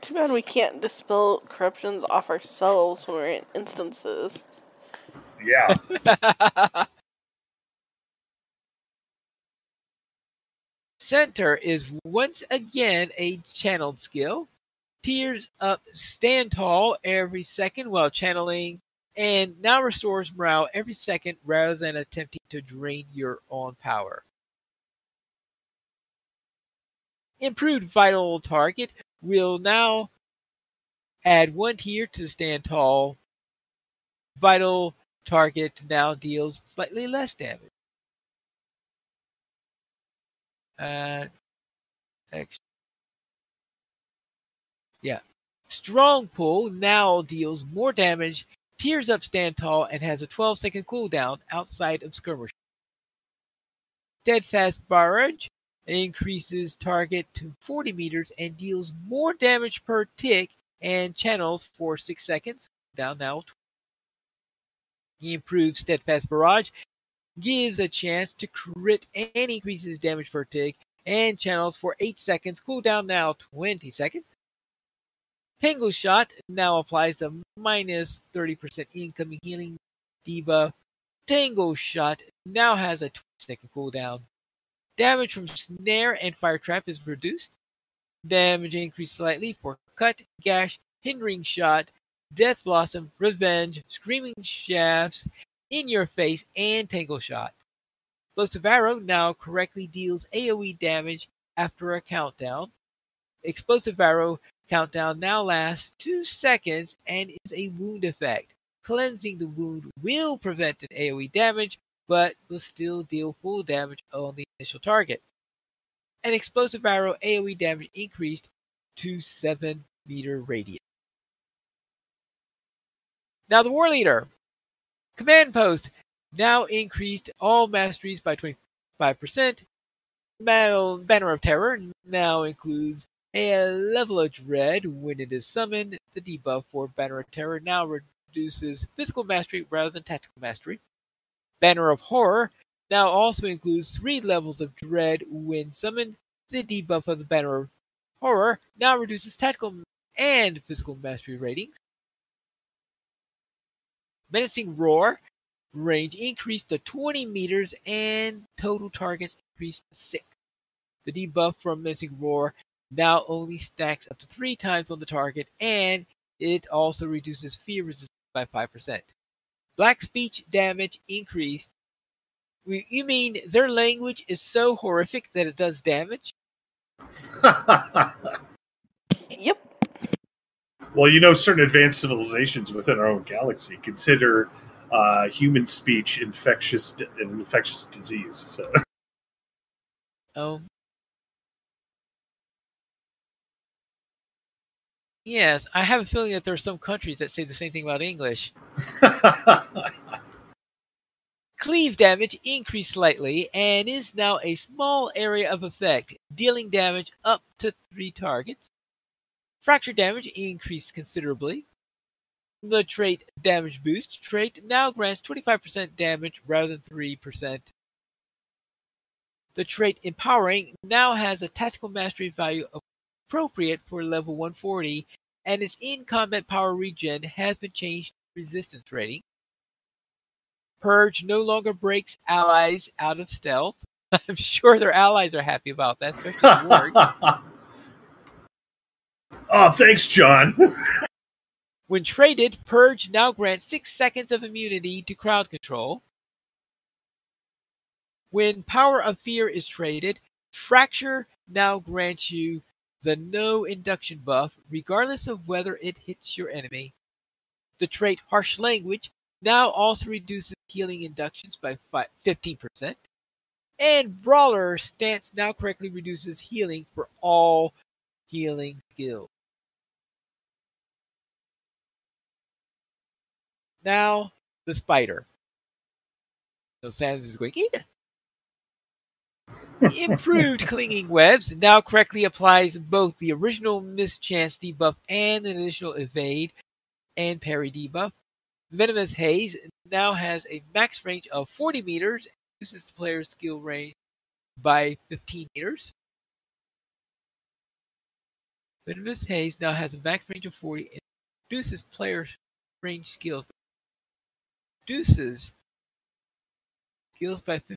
Too bad we can't dispel corruptions off ourselves when we're in instances. Yeah. Center is once again a channeled skill. Tiers up stand tall every second while channeling, and now restores morale every second rather than attempting to drain your own power. Improved vital target will now add one tier to stand tall. Vital target now deals slightly less damage. Uh, yeah. Strong pull now deals more damage, tiers up stand tall, and has a 12 second cooldown outside of skirmish. Steadfast barrage increases target to 40 meters and deals more damage per tick and channels for 6 seconds. Down now. He improves Steadfast Barrage, gives a chance to crit and increases damage per tick, and channels for 8 seconds. Cooldown now 20 seconds. Tangle Shot now applies a minus 30% incoming healing debuff. Tangle Shot now has a 20 second cooldown. Damage from snare and fire trap is reduced. Damage increased slightly for cut, gash, hindering shot, death blossom, revenge, screaming shafts, in your face, and tangle shot. Explosive arrow now correctly deals AoE damage after a countdown. Explosive arrow countdown now lasts 2 seconds and is a wound effect. Cleansing the wound will prevent an AoE damage, but will still deal full damage on the initial target. An explosive arrow AoE damage increased to 7 meter radius. Now the War Leader. Command Post now increased all masteries by 25%. Banner of Terror now includes a level of dread when it is summoned. The debuff for Banner of Terror now reduces physical mastery rather than tactical mastery. Banner of Horror now also includes three levels of dread when summoned. The debuff of the Banner of Horror now reduces tactical and physical mastery ratings. Menacing Roar range increased to 20 meters and total targets increased to 6. The debuff from Menacing Roar now only stacks up to 3 times on the target and it also reduces fear resistance by 5%. Black speech damage increased. You mean their language is so horrific that it does damage? Yep. well, you know, certain advanced civilizations within our own galaxy consider uh, human speech infectious an infectious disease. So, Oh. Yes, I have a feeling that there are some countries that say the same thing about English. Cleave damage increased slightly and is now a small area of effect, dealing damage up to three targets. Fracture damage increased considerably. The trait Damage Boost trait now grants 25% damage rather than 3%. The trait Empowering now has a tactical mastery value appropriate for level 140, and its in combat power regen has been changed to resistance rating. Purge no longer breaks allies out of stealth. I'm sure their allies are happy about that, especially oh, thanks, John. When traded, Purge now grants 6 seconds of immunity to crowd control. When Power of Fear is traded, Fracture now grants you the no induction buff, regardless of whether it hits your enemy. The trait Harsh Language now also reduces healing inductions by 15%. And Brawler Stance now correctly reduces healing for all healing skills. Now, the spider. So Sam's is going, yeah. Improved clinging webs now correctly applies both the original mischance debuff and an additional evade and parry debuff. Venomous Haze now has a max range of 40 meters and uses player's skill range by 15 meters. Venomous Haze now has a max range of 40 and reduces player range skills. Reduces skills by 50.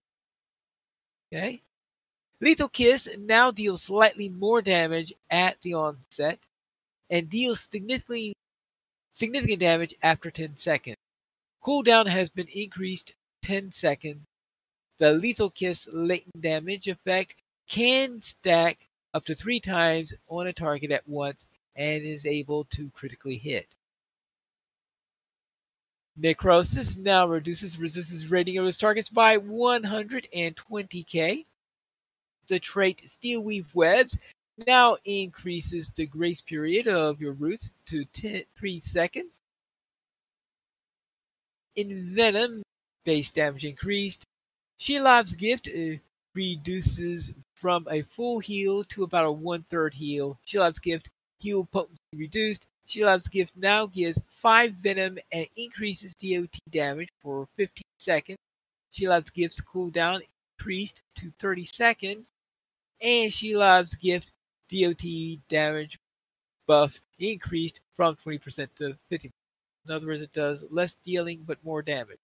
Okay. Lethal Kiss now deals slightly more damage at the onset and deals significantly significant damage after 10 seconds. Cooldown has been increased 10 seconds. The Lethal Kiss latent damage effect can stack up to three times on a target at once and is able to critically hit. Necrosis now reduces resistance rating of its targets by 120k. The trait Steel Weave Webs now increases the grace period of your roots to 10, 3 seconds. In Venom, base damage increased. Shelob's Gift uh, reduces from a full heal to about a one third heal. Shelob's Gift heal potency reduced. Shelob's Gift now gives 5 Venom and increases DOT damage for 15 seconds. Shelob's Gift's cooldown increased to 30 seconds. And Shelob's Gift DOT damage buff increased from 20% to 50%. In other words, it does less dealing but more damage.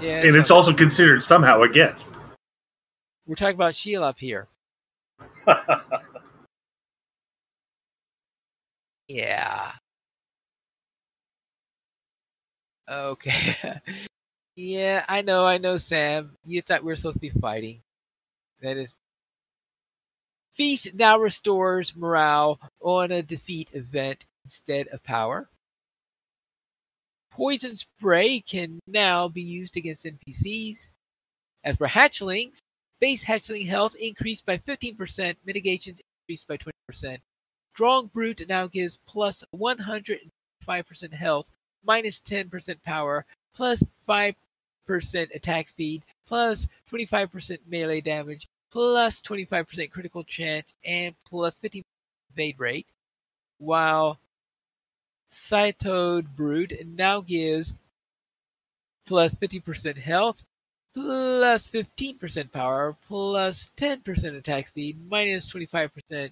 Yeah, and it's also considered somehow a gift. We're talking about Shelob here. yeah. Okay. yeah, I know, I know, Sam. You thought we were supposed to be fighting. That is Feast now restores morale on a defeat event instead of power. Poison spray can now be used against NPCs. As for hatchlings, base hatchling health increased by 15%, mitigations increased by 20%. Strong Brute now gives plus 105% health, minus 10% power, plus 5% attack speed, plus 25% melee damage, plus 25% critical chance, and plus 50 evade rate, while Cytode Brute now gives plus 50% health, plus 15% power, plus 10% attack speed, minus 25%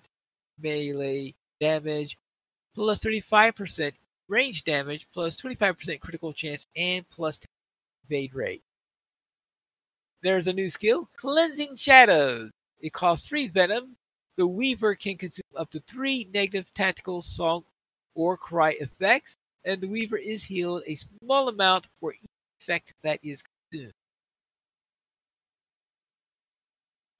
melee damage, plus 35% range damage, plus 25% critical chance, and plus evade rate. There's a new skill, Cleansing Shadows. It costs 3 Venom. The Weaver can consume up to 3 negative tactical song or cry effects, and the Weaver is healed a small amount for each effect that is consumed.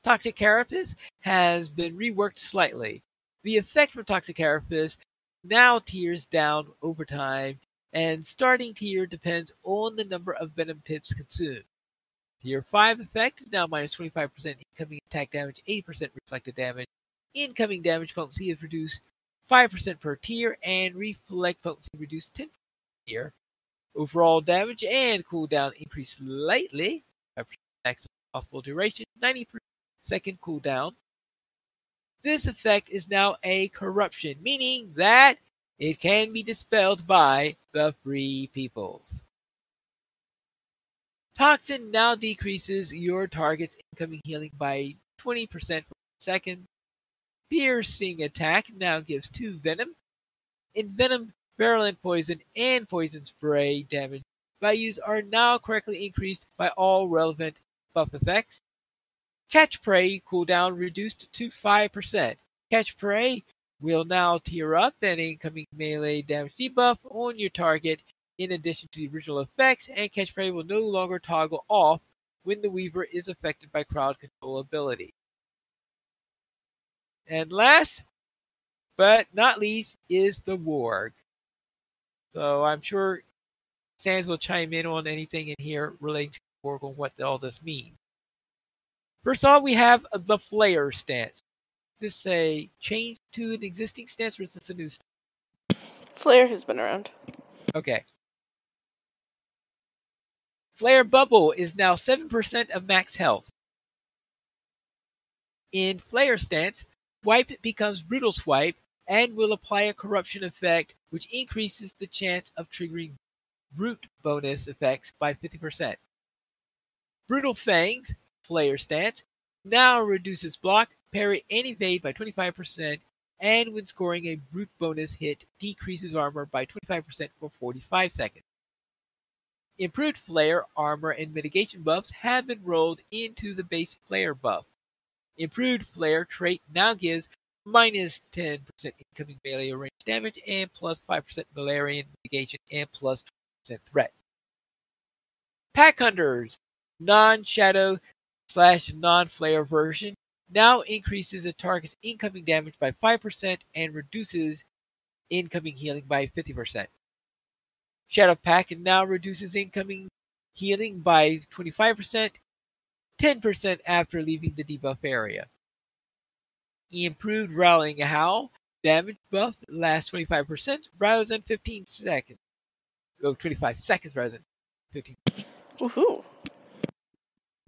Toxic Carapace has been reworked slightly. The effect from Toxic Carapace now tiers down over time, and starting tier depends on the number of Venom pips consumed. Tier 5 effect is now minus 25% incoming attack damage, 80% reflected damage. Incoming damage potency is reduced 5% per tier, and reflect potency reduced 10% per tier. Overall damage and cooldown increase slightly, 5% maximum possible duration, 90 second cooldown. This effect is now a corruption, meaning that it can be dispelled by the free peoples. Toxin now decreases your target's incoming healing by 20% per second. Piercing attack now gives 2 venom. In venom, virulent poison and poison spray damage values are now correctly increased by all relevant buff effects. Catch Prey cooldown reduced to 5%. Catch Prey will now tear up an incoming melee damage debuff on your target in addition to the original effects, and Catch Prey will no longer toggle off when the Weaver is affected by crowd control ability. And last but not least is the Warg. So I'm sure Sans will chime in on anything in here relating to Warg and what all this means. First off, we have the Flare stance. Is this a change to an existing stance or is this a new stance? Flare has been around. Okay. Flare Bubble is now 7% of max health. In Flare stance, Swipe becomes Brutal Swipe and will apply a corruption effect which increases the chance of triggering brute bonus effects by 50%. Brutal Fangs, Flare stance, now reduces block, parry, and evade by 25%, and when scoring a brute bonus hit, decreases armor by 25% for 45 seconds. Improved flare, armor, and mitigation buffs have been rolled into the base flare buff. Improved flare trait now gives minus 10% incoming melee range damage and plus 5% Valerian mitigation and plus 20% threat. Pack Hunters, non shadow slash non flare version, now increases a target's incoming damage by 5% and reduces incoming healing by 50%. Shadow Pack now reduces incoming healing by 25%, 10% after leaving the debuff area. The Improved Rallying Howl damage buff lasts 25% rather than 15 seconds. Oh, 25 seconds rather than 15. Woohoo!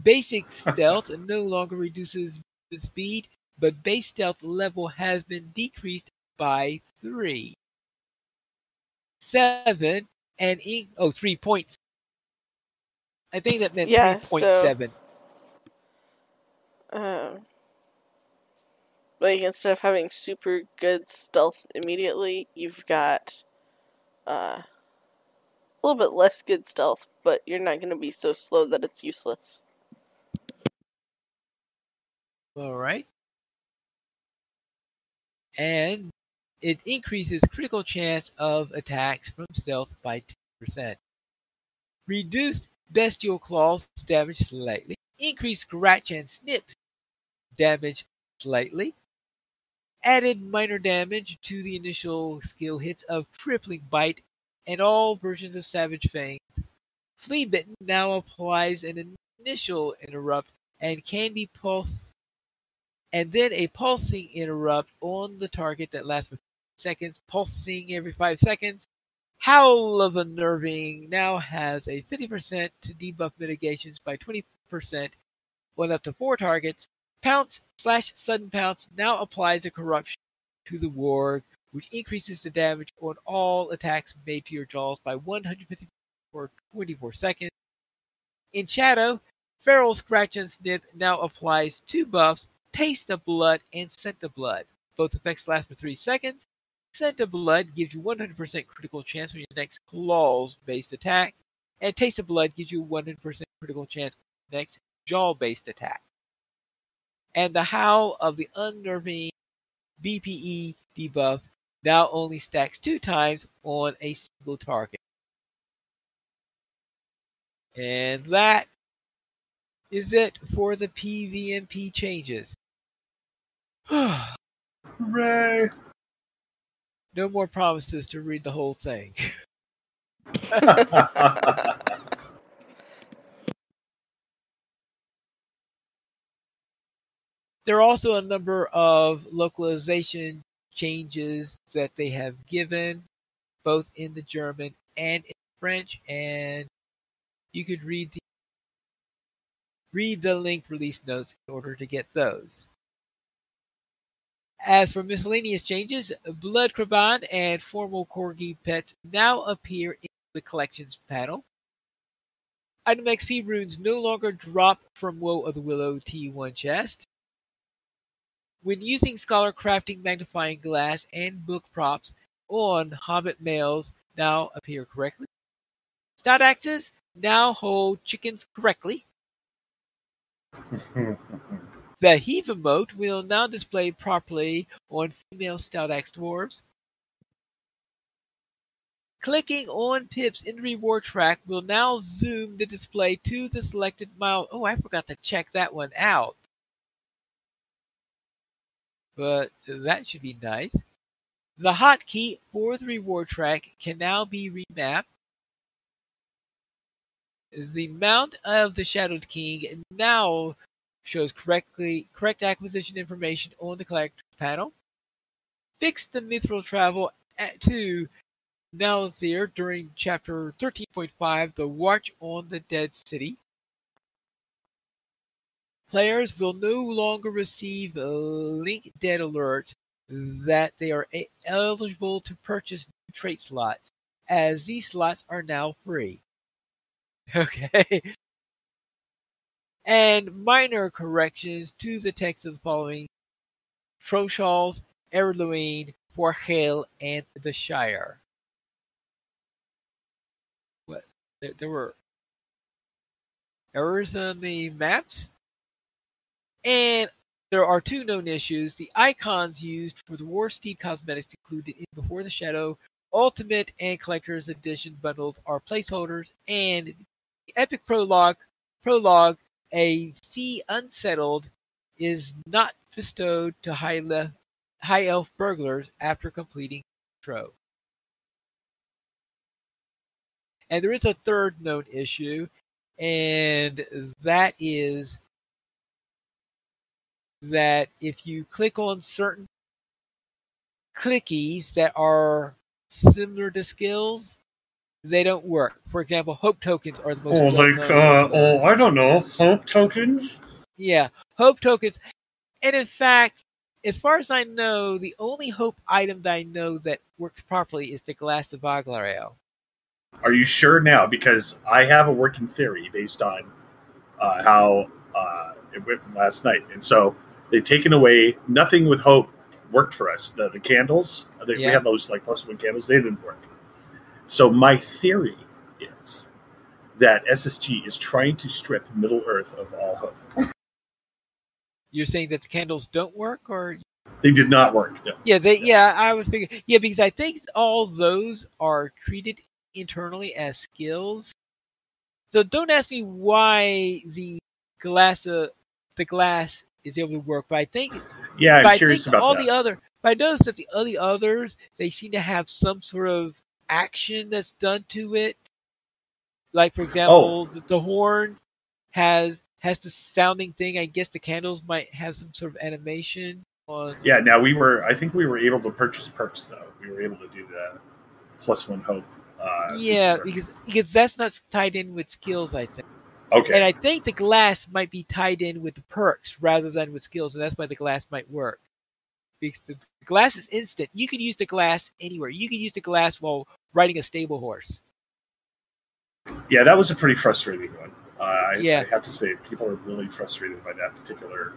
Basic stealth no longer reduces speed, but base stealth level has been decreased by 3. 7 and in- oh, 3 points. I think that meant Yeah, 3.7. Um, like instead of having super good stealth immediately, you've got uh, a little bit less good stealth, but you're not going to be so slow that it's useless. All right. And it increases critical chance of attacks from stealth by 10%. Reduced bestial claws damage slightly. Increased scratch and snip damage slightly. Added minor damage to the initial skill hits of crippling bite and all versions of Savage Fangs. Flea Bitten now applies an initial interrupt and can be pulse and then a pulsing interrupt on the target that lasts for seconds, pulsing every five seconds. Howl of Unnerving now has a 50% to debuff mitigations by 20% on up to four targets. Pounce slash sudden pounce now applies a corruption to the warg, which increases the damage on all attacks made to your jaws by 150 for 24 seconds. In Shadow, Feral Scratch and Snip now applies two buffs Taste of Blood and Scent of Blood. Both effects last for 3 seconds. Scent of Blood gives you 100% critical chance on your next claws based attack, and Taste of Blood gives you 100% critical chance on your next jaw based attack. And the Howl of the Unnerving BPE debuff now only stacks two times on a single target. And that is it for the PVMP changes. Hooray! no more promises to read the whole thing. there are also a number of localization changes that they have given, both in the German and in French, and you could read the read the linked release notes in order to get those. As for miscellaneous changes, Blood Kraban and formal Corgi pets now appear in the collections panel. Item XP runes no longer drop from Woe of the Willow T1 chest. When using Scholar Crafting Magnifying Glass and book props on Hobbit males now appear correctly. Stout axes now hold chickens correctly. The heave emote will now display properly on female stout axe dwarves. Clicking on pips in the reward track will now zoom the display to the selected mile. Oh, I forgot to check that one out. But that should be nice. The hotkey for the reward track can now be remapped. The mount of the Shadowed King now shows correctly correct acquisition information on the collector's panel. Fix the mithril travel at, to Nalathir during chapter 13.5, The Watch on the Dead City. Players will no longer receive a link dead alerts that they are eligible to purchase new trait slots, as these slots are now free. Okay. And minor corrections to the text of the following Trochals, Erluine, Forochel, and the Shire. What? There, there were errors on the maps? And there are two known issues. The icons used for the War Steed cosmetics included in Before the Shadow Ultimate and Collector's Edition bundles are placeholders, and the Epic Prologue, Prologue, a Sea Unsettled, is not bestowed to high, le- high elf burglars after completing Tro. And there is a third known issue, and that is that if you click on certain clickies that are similar to skills, they don't work. For example, hope tokens are the most. Oh, like uh, oh, I don't know, hope tokens. Yeah, hope tokens, and in fact, as far as I know, the only hope item that I know that works properly is the glass of Aglarond. Are you sure now? Because I have a working theory based on uh, how uh, it went last night, and so they've taken away nothing with hope worked for us. The, the candles, they, yeah. we have those like plus one candles, they didn't work. So my theory is that SSG is trying to strip Middle Earth of all hope. You're saying that the candles don't work, or they did not work. No. Yeah, they. Yeah, I would figure. Yeah, because I think all those are treated internally as skills. So don't ask me why the glass, uh, the glass is able to work. But I think it's yeah, I'm curious I think about all that. the other. But I noticed that the the others they seem to have some sort of action that's done to it. Like for example, Oh. the, the horn has has the sounding thing. I guess the candles might have some sort of animation on. Yeah, now we were. I think we were able to purchase perks though. We were able to do the plus one hope. Uh, Yeah, because because that's not tied in with skills. I think. okay. And I think the glass might be tied in with the perks rather than with skills, and that's why the glass might work. Because the glass is instant. You can use the glass anywhere. You can use the glass while riding a stable horse. yeah, that was a pretty frustrating one. Uh, I, Yeah. I have to say, people are really frustrated by that particular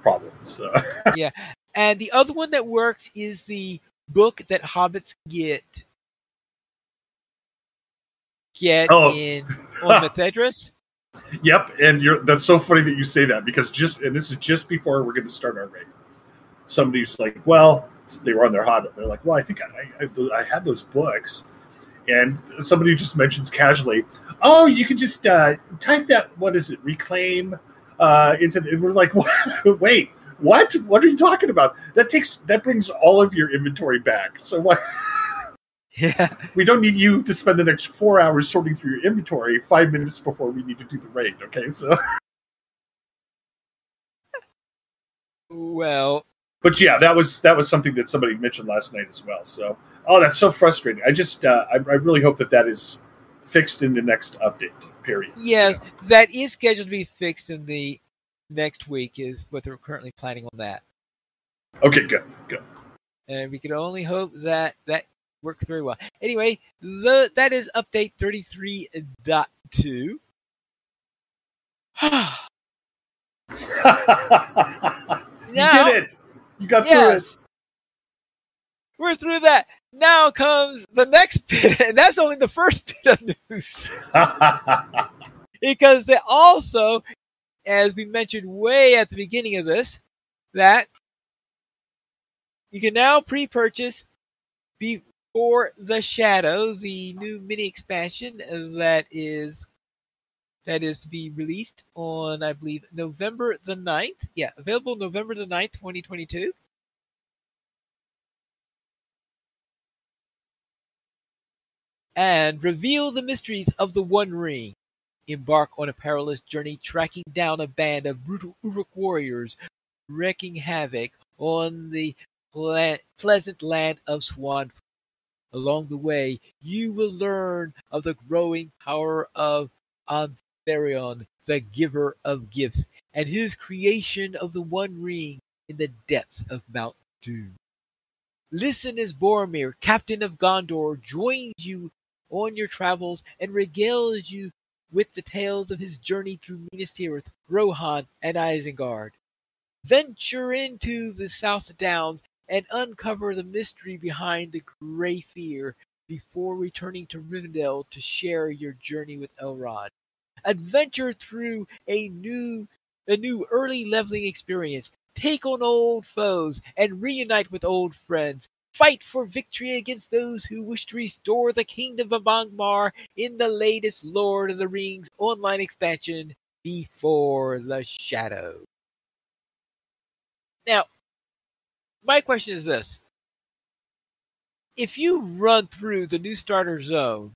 problem. So yeah, And the other one that works is the book that hobbits get get Oh. in on Methedras. Yep, and you're that's so funny that you say that because just and this is just before we're going to start our raid. Somebody's like, "Well, they were on their Hobbit." They're like, "Well, I think I, I, I had those books," and somebody just mentions casually, "Oh, you can just uh, type that. What is it? Reclaim uh, into." The, and we're like, "Wait, what? What are you talking about? That takes that brings all of your inventory back. So what?" Yeah. we don't need you to spend the next four hours sorting through your inventory five minutes before we need to do the raid. Okay, so Well, but yeah, that was that was something that somebody mentioned last night as well. So oh, that's so frustrating. I just uh, I, I really hope that that is fixed in the next update. Period. yes, that is scheduled to be fixed in the next week. Is what they're currently planning on that. Okay, good, good. and we can only hope that that works very well. Anyway, the, that is update 33.2. you Now- did it. You got yes, we're through that. Now comes the next bit, and that's only the first bit of news. through it. because they also, as we mentioned way at the beginning of this, that you can now pre-purchase before the Shadow, the new mini expansion that is that is to be released on I believe November the 9th. Yeah, available November the 9th, 2022. And reveal the mysteries of the One Ring. Embark on a perilous journey tracking down a band of brutal Uruk warriors wreaking havoc on the ple- pleasant land of Swan. Along the way, you will learn of the growing power of Antharion, the giver of gifts, and his creation of the One Ring in the depths of Mount Doom. Listen as Boromir, captain of Gondor, joins you on your travels and regales you with the tales of his journey through Minas Tirith, Rohan, and Isengard. Venture into the South Downs and uncover the mystery behind the Grey Fear before returning to Rivendell to share your journey with Elrond. Adventure through a new a new early leveling experience. Take on old foes and reunite with old friends. Fight for victory against those who wish to restore the kingdom of Angmar in the latest Lord of the Rings online expansion, Before the Shadow. Now, my question is this. If you run through the new starter zone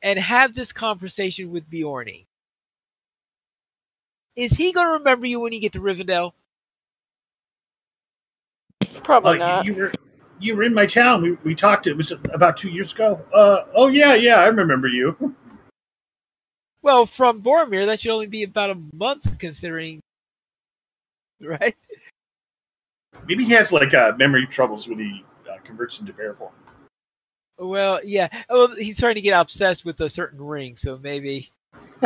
and have this conversation with Bjorni, is he going to remember you when you get to Rivendell? Probably Uh, not. you, you were you were in my town. We, we talked. It was about two years ago. Uh, oh yeah, yeah, I remember you. Well, from Boromir, that should only be about a month, considering, right? Maybe he has like uh, memory troubles when he uh, converts into bear form. Well, yeah. Oh, he's starting to get obsessed with a certain ring, so maybe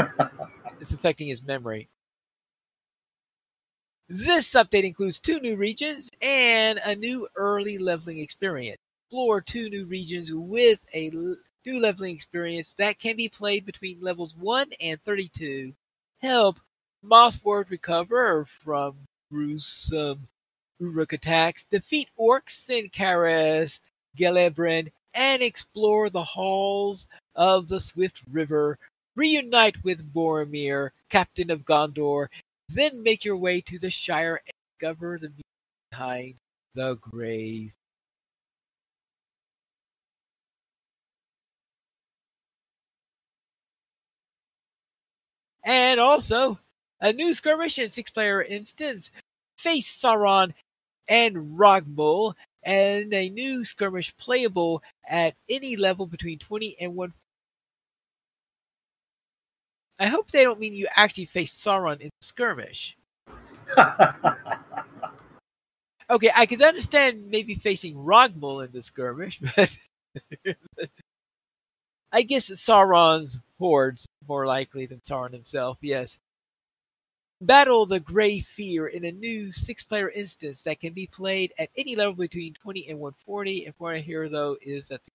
it's affecting his memory. This update includes two new regions and a new early leveling experience. Explore two new regions with a new leveling experience that can be played between levels 1 and 32. Help Mossward recover from gruesome Uruk attacks, defeat orcs in Karas, Gelebrin, and explore the halls of the Swift River. Reunite with Boromir, captain of Gondor, then make your way to the Shire and discover the meaning behind the grave. And also, a new skirmish and six player instance. Face Sauron and Rogmul, and a new skirmish playable at any level between 20 and 1. I hope they don't mean you actually face Sauron in the skirmish. Okay, I could understand maybe facing Rogmul in the skirmish, but I guess Sauron's hordes more likely than Sauron himself. Yes. Battle the Grey Fear in a new six-player instance that can be played at any level between 20 and 140. And what I hear though is that the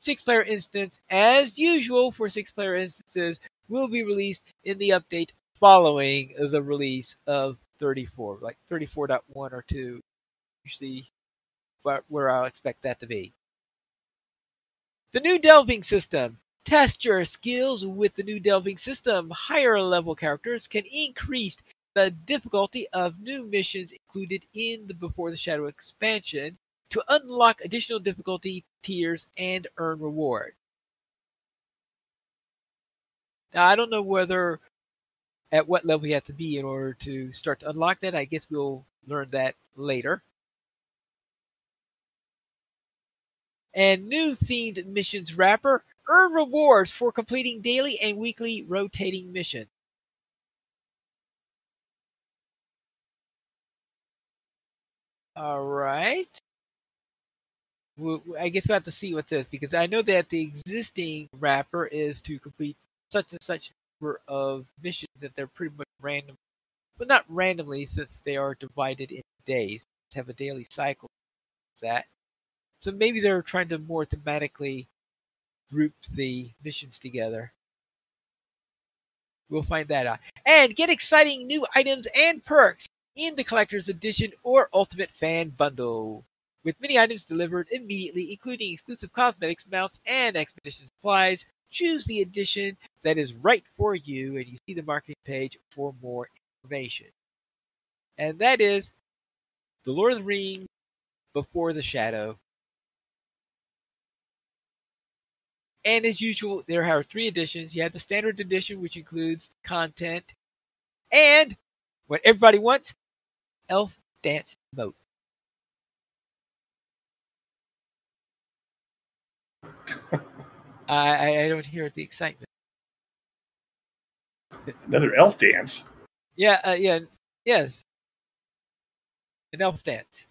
six-player instance, as usual for six-player instances, will be released in the update following the release of 34, like 34.1 or 2 usually where, where I'll expect that to be. The new delving system. Test your skills with the new delving system. Higher level characters can increase the difficulty of new missions included in the Before the Shadow expansion to unlock additional difficulty tiers and earn reward. Now, I don't know whether at what level you have to be in order to start to unlock that. I guess we'll learn that later. and new themed missions wrapper. Earn rewards for completing daily and weekly rotating missions. All right. I guess we'll have to see what this because I know that the existing wrapper is to complete such and such number of missions that they're pretty much random, but not randomly since they are divided in days. Have a daily cycle. That so maybe they're trying to more thematically group the missions together. We'll find that out. And get exciting new items and perks in the collector's edition or ultimate fan bundle. with many items delivered immediately, including exclusive cosmetics, mounts, and expedition supplies. Choose the edition that is right for you, and you see the marketing page for more information. And that is The Lord of the Rings Before the Shadow. And as usual, there are three editions. You have the standard edition, which includes content and what everybody wants elf dance vote. I, I don't hear the excitement. Another elf dance. Yeah, uh, yeah, yes. An elf dance.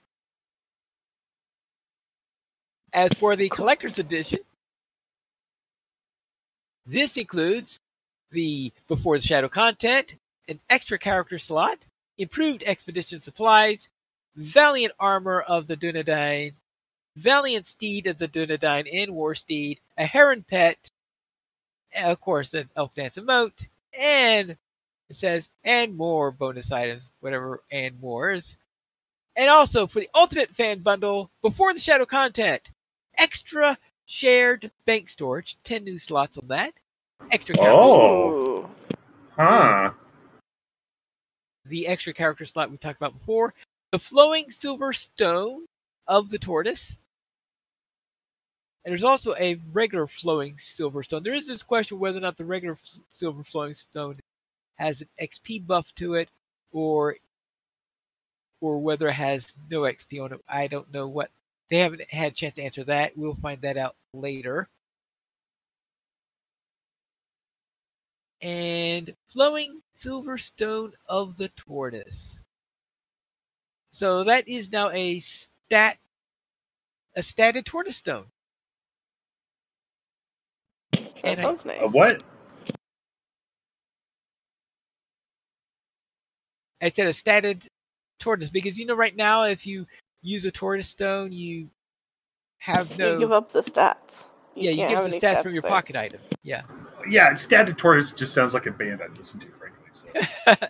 As for the collector's edition, this includes the Before the Shadow content, an extra character slot, improved expedition supplies, valiant armor of the Dúnedain, valiant steed of the Dúnedain and war steed, a heron pet, of course, an elf dance emote, and it says, and more bonus items, whatever and more is. And also for the ultimate fan bundle, before the shadow content, extra shared bank storage, 10 new slots on that. Extra character Oh. Huh. the extra character slot we talked about before, the flowing silver stone of the tortoise. And there's also a regular flowing silver stone. There is this question whether or not the regular f- silver flowing stone has an XP buff to it, or or whether it has no XP on it. I don't know what they haven't had a chance to answer that. We'll find that out later. and flowing silver stone of the tortoise. So that is now a stat a statted tortoise stone. That And I- sounds nice. A what? I said a statted tortoise because you know right now if you use a tortoise stone you have no You give up the stats. yeah you give the any stats from your there. pocket item. Yeah. Yeah, Standard Tortoise just sounds like a band I'd listen to, frankly. So.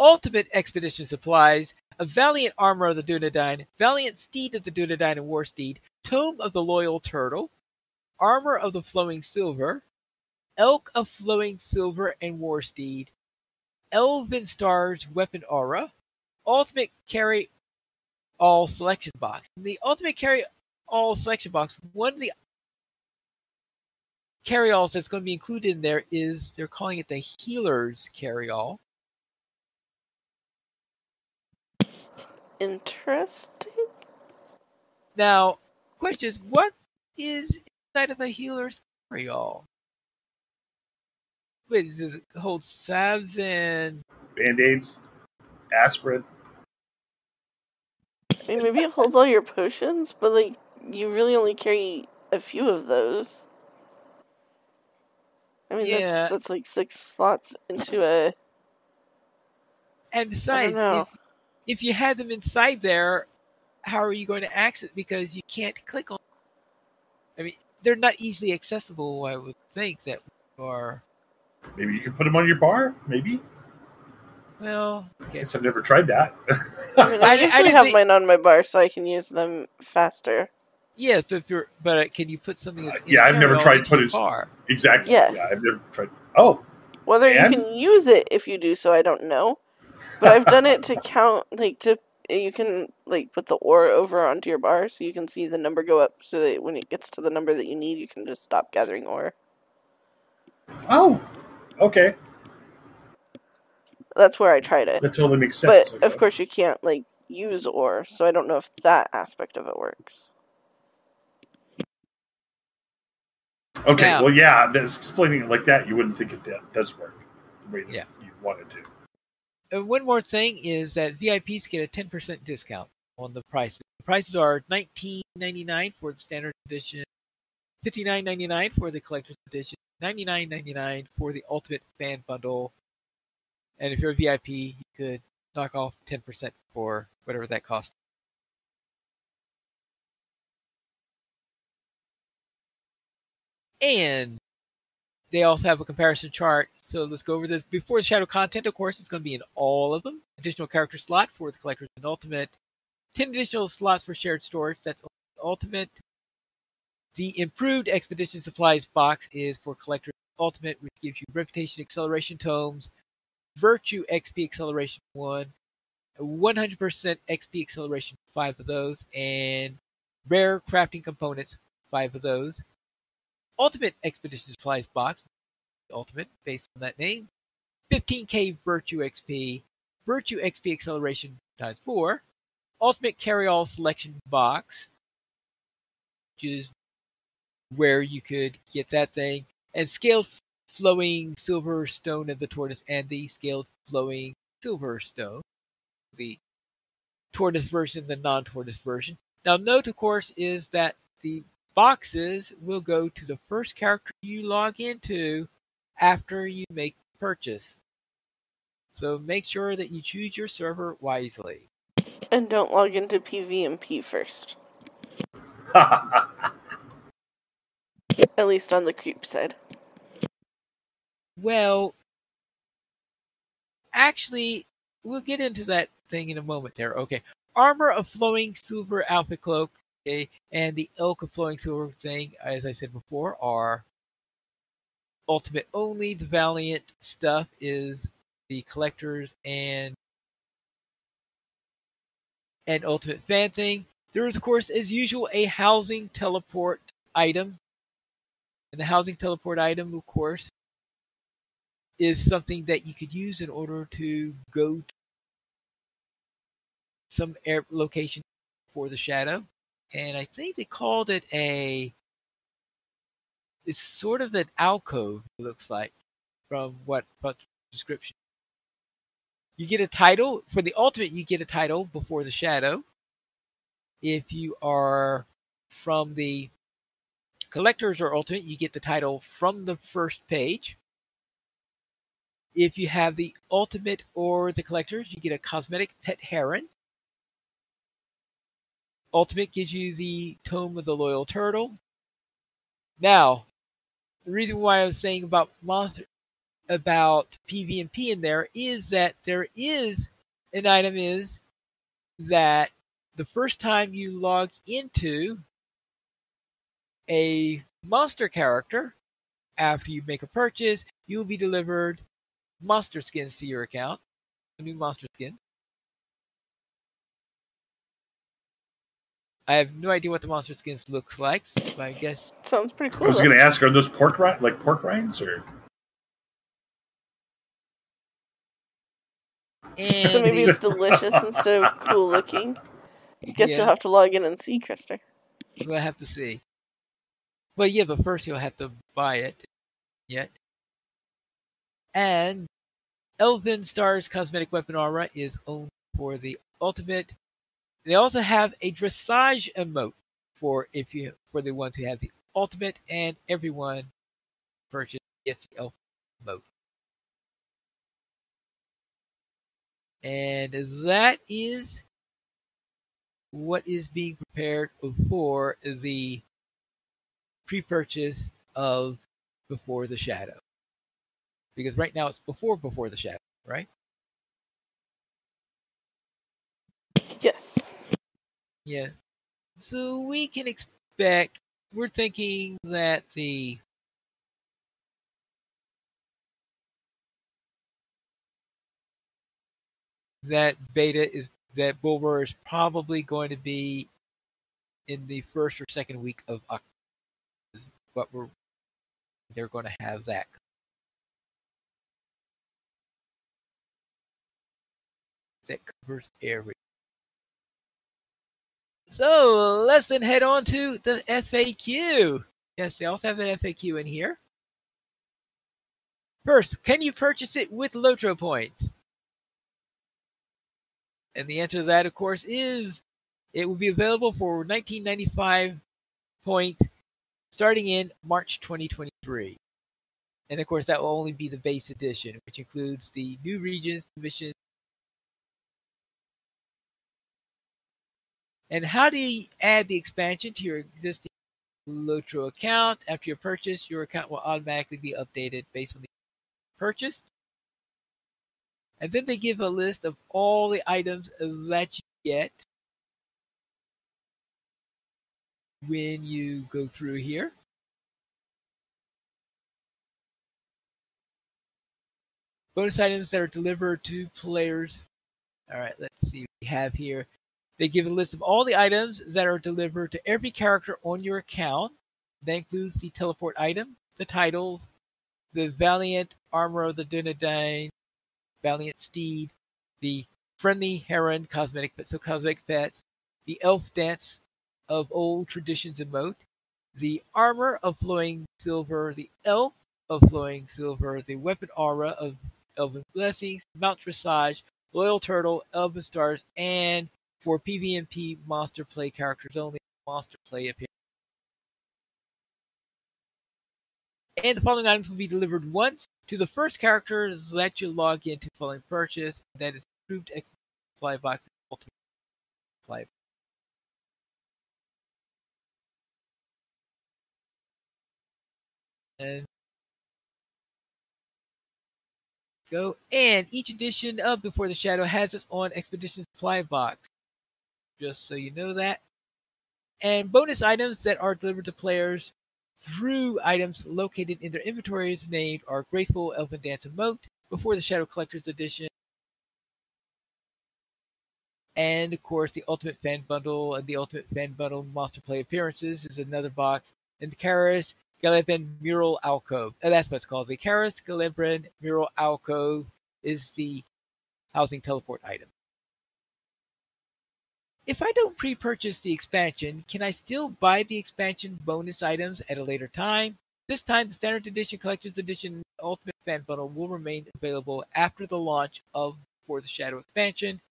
Ultimate Expedition Supplies, a Valiant Armor of the Dúnedain, Valiant Steed of the Dúnedain and War Steed, Tome of the Loyal Turtle, Armor of the Flowing Silver, Elk of Flowing Silver and War Steed, Elven Star's Weapon Aura, Ultimate Carry All Selection Box. In the Ultimate Carry All Selection Box, one of the carry alls that's going to be included in there is they're calling it the Healer's Carry All. Interesting. Now, question is, what is inside of a healer's carry-all? Wait, does it hold salves and Band aids, aspirin. I mean, maybe it holds all your potions, but like you really only carry a few of those. I mean, Yeah. that's that's like six slots into a. and besides, if, if you had them inside there, how are you going to access? Because you can't click on. I mean, they're not easily accessible. I would think that are Maybe you can put them on your bar. Maybe. well. I guess I've never tried that. I mean, I, I- I usually didn't have think- mine on my bar so I can use them faster. Yes, but if you're, but uh, can you put something? That's Uh, yeah, I've never tried into put bar? exactly. Yes. Yeah, I've never tried. Oh, Whether And? you can use it if you do so, I don't know. But I've done it to count, like to you can like put the ore over onto your bar so you can see the number go up, so that when it gets to the number that you need, you can just stop gathering ore. oh, okay. That's where I tried it. That totally makes sense. But of course, you can't like use ore, so I don't know if that aspect of it works. Okay, Now- well, yeah, that's explaining it like that, you wouldn't think it does work the way that Yeah. you want it to. And one more thing is that VIPs get a 10% discount on the prices. The prices are $19.99 for the standard edition, $59.99 for the collector's edition, $99.99 for the ultimate fan bundle. And if you're a VIP, you could knock off 10% for whatever that costs. And they also have a comparison chart. So let's go over this. Before the shadow content, of course, it's going to be in all of them. Additional character slot for the collectors and ultimate. 10 additional slots for shared storage. That's Ultimate. The improved Expedition Supplies box is for Collector Ultimate, which gives you Reputation Acceleration Tomes, Virtue XP Acceleration 1, 100% XP Acceleration, 5 of those, and Rare Crafting Components, 5 of those. Ultimate Expedition Supplies box, Ultimate, based on that name, 15k Virtue XP, Virtue XP Acceleration times 4, Ultimate Carry All Selection box, which is where you could get that thing, and Scaled Flowing Silver Stone of the Tortoise, and the Scaled Flowing Silver Stone, the tortoise version, the non tortoise version. Now, note, of course, is that the boxes will go to the first character you log into after you make the purchase. So make sure that you choose your server wisely. And don't log into PvMP first. At least on the creep side. Well, actually, we'll get into that thing in a moment there. Okay. Armor of Flowing Silver Outfit Cloak okay, and the of Flowing Silver thing, as I said before, are ultimate only. The Valiant stuff is the collectors and and ultimate fan thing. There is, of course, as usual, a housing teleport item. And the housing teleport item, of course, is something that you could use in order to go to some air location for the shadow. And I think they called it a it's sort of an alcove, it looks like, from what but description. You get a title for the ultimate. You get a title before the shadow. If you are from the collectors or ultimate, you get the title from the first page. If you have the ultimate or the collectors, you get a cosmetic pet heron. Ultimate gives you the Tome of the Loyal Turtle. Now, the reason why I was saying about monster about PvMP in there is that there is an item is that the first time you log into a monster character after you make a purchase, you will be delivered monster skins to your account, new monster skins. I have no idea what the monster skins looks like, but I guess Sounds pretty cool. I was going to ask, are those pork rind, like pork rinds, or and So maybe the- it's delicious instead of cool looking. I guess Yeah. you'll have to log in and see, Krister. We'll have to see. But yeah, but first you'll have to buy it yet. And Elven Star's cosmetic weapon aura is owned for the ultimate. They also have a dressage emote for if you for the ones who have the ultimate, and everyone purchase gets the emote. And that is what is being prepared for the pre-purchase of Before the Shadow. Because right now it's before Before the Shadow, right? Yes. Yeah. So we can expect we're thinking that the that beta is that Bulwer is probably going to be in the first or second week of October. What we're they're going to have that. That covers everything. So let's then head on to the FAQ. Yes, they also have an FAQ in here. First, can you purchase it with Lotro points? And the answer to that, of course, is it will be available for 1995 points starting in March 2023. And of course, that will only be the base edition, which includes the new regions, missions, And how do you add the expansion to your existing Lotro account? After your purchase, your account will automatically be updated based on the purchase. And then they give a list of all the items that you get when you go through here. Bonus items that are delivered to players. All right, let's see we have here. They give a list of all the items that are delivered to every character on your account. That includes the teleport item, the titles, the Valiant Armor of the Dunedain, Valiant Steed, the Friendly Heron cosmetic, but so cosmetic pets, the Elf Dance of Old Traditions emote, the Armor of Flowing Silver, the Elf of Flowing Silver, the Weapon Aura of Elven Blessings, Mount Dressage, Loyal Turtle, Elven Stars, and for PvP monster play characters only, monster play appearance. And the following items will be delivered once to the first character that you log into following purchase. That is approved expedition supply box ultimate supply. And go. And each edition of Before the Shadow has its own Expedition Supply box. Just so you know that. And bonus items that are delivered to players through items located in their inventories named are Graceful Elven Dance Emote, Before the Shadow Collector's Edition, and of course the Ultimate Fan Bundle and the Ultimate Fan Bundle Monster Play Appearances is another box, and the Caras Galadhon Mural Alcove. And that's what it's called. The Caras Galadhon Mural Alcove is the housing teleport item. If I don't pre-purchase the expansion, can I still buy the expansion bonus items at a later time? This time, the Standard Edition, Collector's Edition, Ultimate Fan Bundle will remain available after the launch of For the Shadow expansion.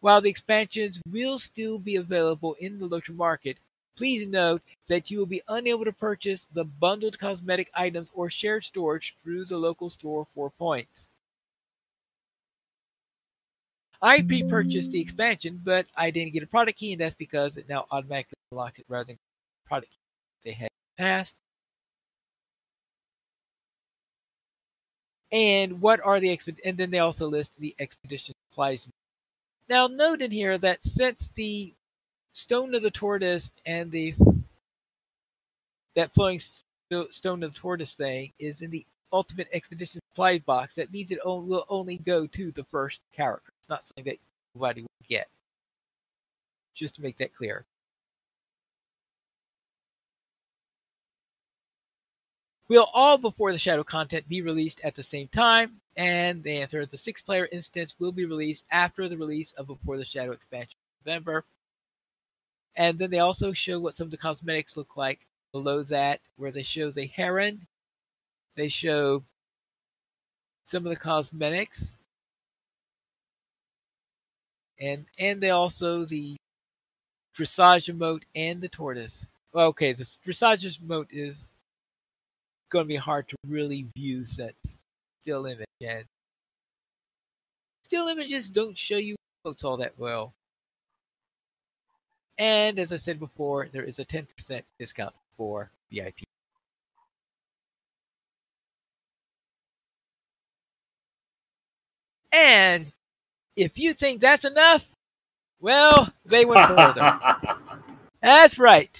While the expansions will still be available in the Lotro market, please note that you will be unable to purchase the bundled cosmetic items or shared storage through the Lotro store for points. I pre-purchased the expansion, but I didn't get a product key, and that's because it now automatically unlocks it rather than product key they had passed. And what are the exped? And then they also list the expedition supplies. Now, note in here that since the stone of the tortoise and the that flowing stone of the tortoise thing is in the ultimate expedition supplies box, that means it will only go to the first character. It's not something that everybody will get. Just to make that clear. Will all Before the Shadow content be released at the same time? And the answer the six player instance will be released after the release of Before the Shadow expansion in November. And then they also show what some of the cosmetics look like below that, where they show the heron. They show some of the cosmetics and and they also the dressage emote and the tortoise. Well, okay, the dressage emote is going to be hard to really view since still image and still images don't show you emotes all that well. And as I said before, there is a 10% discount for VIP. And if you think that's enough, well, they went further. that's right.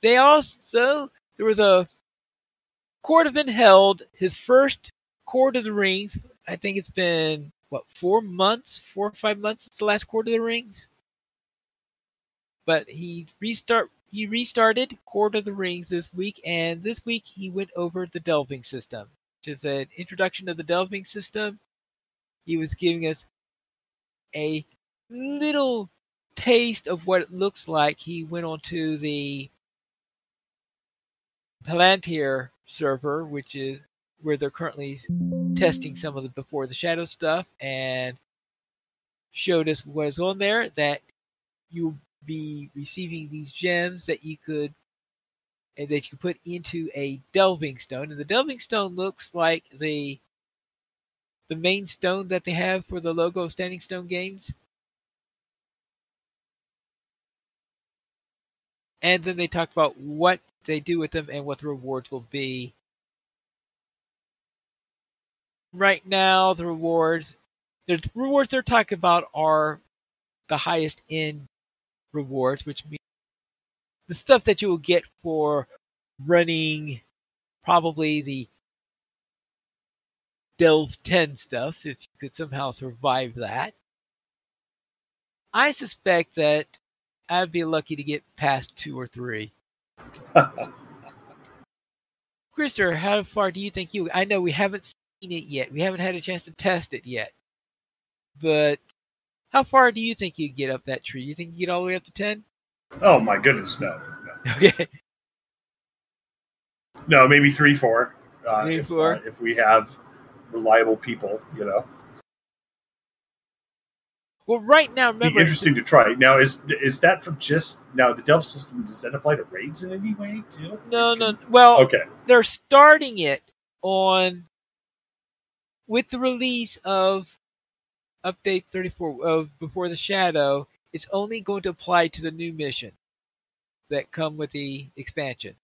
They also, there was a court have been held, his first court of the rings. I think it's been, what, four months, four or five months since the last court of the rings? But he restart he restarted Court of the Rings this week, and this week he went over the delving system, which is an introduction of the delving system. He was giving us a little taste of what it looks like, he went on to the Palantir server, which is where they're currently testing some of the Before the Shadow stuff, and showed us what is on there. That you'll be receiving these gems that you could and that you put into a delving stone, and the delving stone looks like the the main stone that they have for the logo of Standing Stone Games. And then they talk about what they do with them and what the rewards will be. Right now, the rewards, the rewards they're talking about are the highest end rewards, which means the stuff that you will get for running probably the Delve 10 stuff, if you could somehow survive that. I suspect that I'd be lucky to get past two or three. Krister, how far do you think you? I know we haven't seen it yet. We haven't had a chance to test it yet. But how far do you think you get up that tree? You think you get all the way up to ten? Oh my goodness, no. no. Okay. No, maybe three, four. Uh, three, if, four. Uh, if we have reliable people, you know. Well, right now, remember, Be interesting to try. Now, is is that for just now the Delve system? Does that apply to raids in any way too? No, no. Well, okay. They're starting it on with the release of update 34 of before the shadow. It's only going to apply to the new mission that come with the expansion.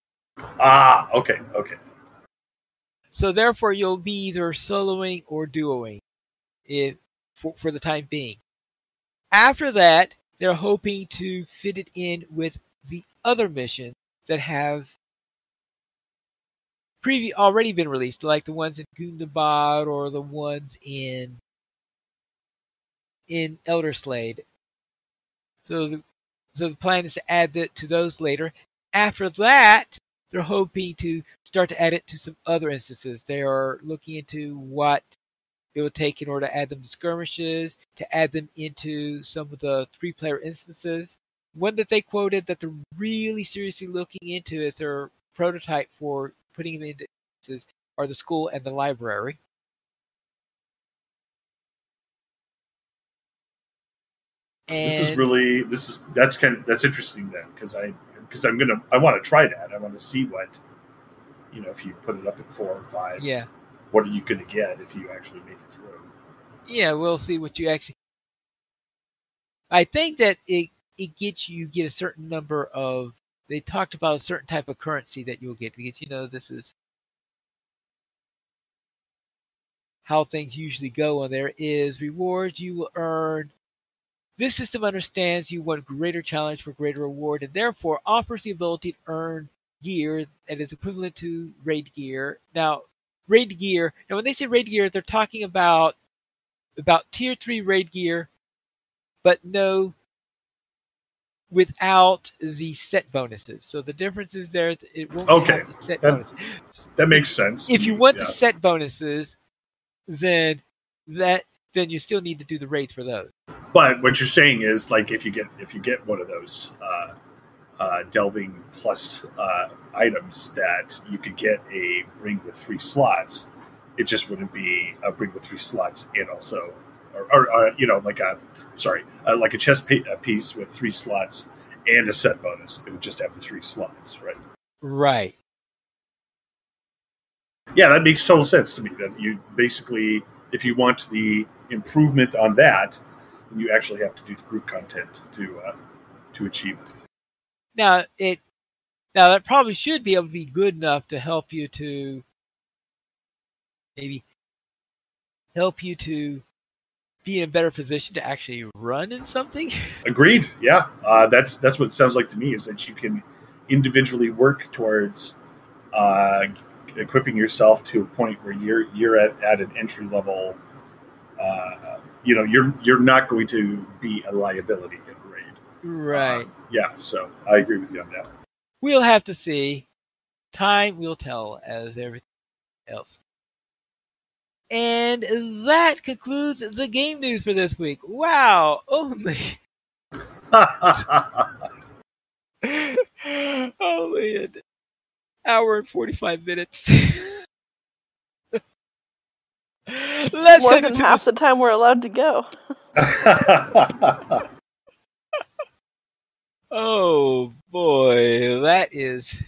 Ah, okay, okay. So therefore, you'll be either soloing or duoing, if for, for the time being. After that, they're hoping to fit it in with the other missions that have previ- already been released, like the ones in Gundabad or the ones in in Elderslade. So the, so the plan is to add that to those later. After that, they're hoping to start to add it to some other instances. They are looking into what it will take in order to add them to skirmishes, to add them into some of the three player instances. One that they quoted that they're really seriously looking into as their prototype for putting them into instances are the school and the library. And this is really this is that's kind of that's interesting then because I because I'm gonna I want to try that I want to see what you know if you put it up at four or five yeah what are you going to get if you actually make it through? Yeah, we'll see what you actually. I think that it it gets you get a certain number of. They talked about a certain type of currency that you'll get because you know this is how things usually go on there is rewards you will earn. This system understands you want greater challenge for greater reward and therefore offers the ability to earn gear that is equivalent to raid gear. Now, raid gear. Now, when they say raid gear, they're talking about about tier three raid gear, but no, without the set bonuses. So the difference is there. It won't okay. have the set that, bonuses. That makes sense. If you want yeah. the set bonuses, then that then you still need to do the raids for those. But what you're saying is, like, if you get if you get one of those uh, uh, delving plus uh, items that you could get a ring with three slots. It just wouldn't be a ring with three slots and also, or, or, or you know, like a sorry, uh, like a chess piece with three slots and a set bonus. It would just have the three slots, right? Right. Yeah, that makes total sense to me. That you basically, if you want the improvement on that, you actually have to do the group content to uh, to achieve it. Now it now that probably should be able to be good enough to help you to maybe help you to be in a better position to actually run in something. Agreed. Yeah, uh, that's that's what it sounds like to me. Is that you can individually work towards uh, equipping yourself to a point where you're you're at, at an entry level. Uh, you know, you're you're not going to be a liability in raid. Right. Um, yeah. So I agree with you on that. We'll have to see. Time will tell, as everything else. And that concludes the game news for this week. Wow, only only an hour and forty five minutes. Let's More than into half the, the time we're allowed to go. Oh boy, that is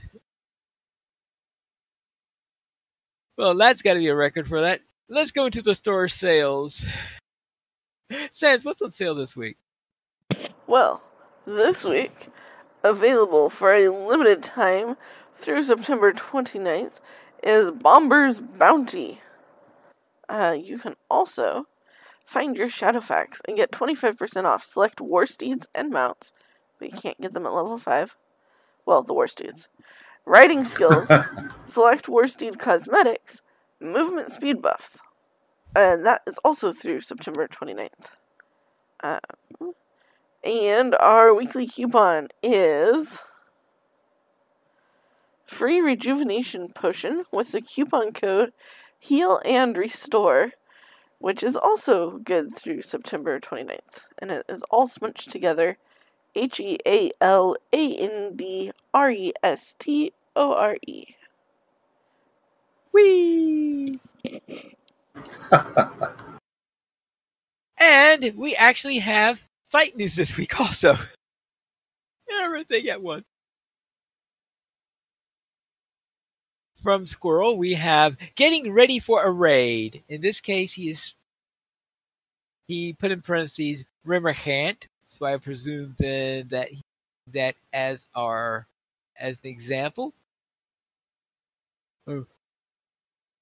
well. That's got to be a record for that. Let's go into the store sales. Sans, what's on sale this week? Well, this week, available for a limited time through September 29th, is Bombur's Bounty. Uh, you can also find your Shadowfax and get 25% off select war steeds and mounts, but you can't get them at level 5, well, the war steeds. Riding skills, select war steed cosmetics, movement speed buffs. And that is also through September 29th. Um, and our weekly coupon is free rejuvenation potion with the coupon code heal and restore which is also good through September 29th and it is all smunched together H E A L A N D R E S T O R E Whee! and we actually have fight news this week also. Everything at once. From Squirrel, we have getting ready for a raid. In this case, he is he put in parentheses Remmorchant, so I presume then that that as our as an example. Oh.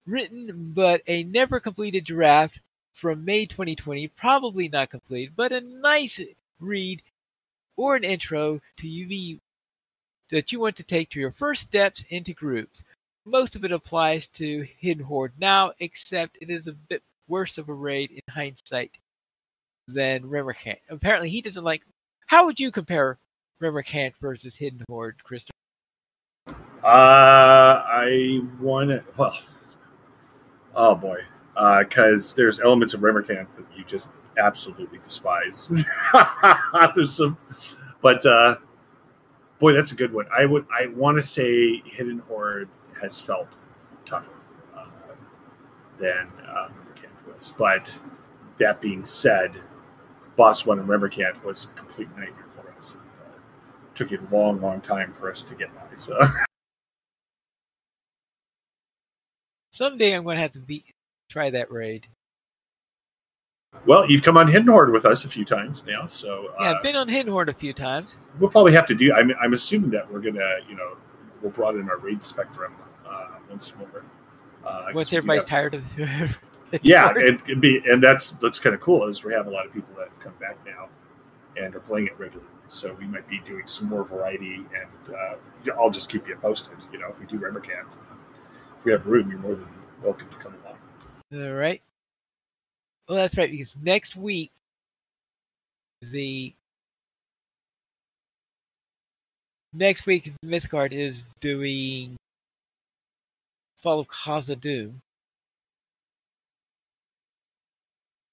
Written, but a never completed draft from May 2020, probably not complete, but a nice read or an intro to UV that you want to take to your first steps into groups. Most of it applies to Hidden Horde now, except it is a bit worse of a raid in hindsight than Remmorchant. Apparently, he doesn't like. How would you compare Remmorchant versus Hidden Horde, Christopher? Uh, I want it. Well, oh boy, because uh, there's elements of Remmorchant that you just absolutely despise. there's some, but uh, boy, that's a good one. I would. I want to say Hidden Horde has felt tougher uh, than uh, was, but that being said, Boss One and Remmorchant was a complete nightmare for us. And, uh, took a long, long time for us to get by. So. Someday I'm going to have to be try that raid. Well, you've come on Hidden Horde with us a few times now, so yeah, I've been on Hidden Horde a few times. We'll probably have to do. I'm, I'm assuming that we're gonna, you know, we'll broaden our raid spectrum uh, once more. Uh, once everybody's have, tired of. yeah, it could be, and that's that's kind of cool. Is we have a lot of people that have come back now and are playing it regularly. So we might be doing some more variety, and uh, I'll just keep you posted. You know, if we do Remmorchant, if we have room, you're more than welcome to come along. All right. Well, that's right, because next week, the next week Mythgard is doing Fall of Khazad-dûm.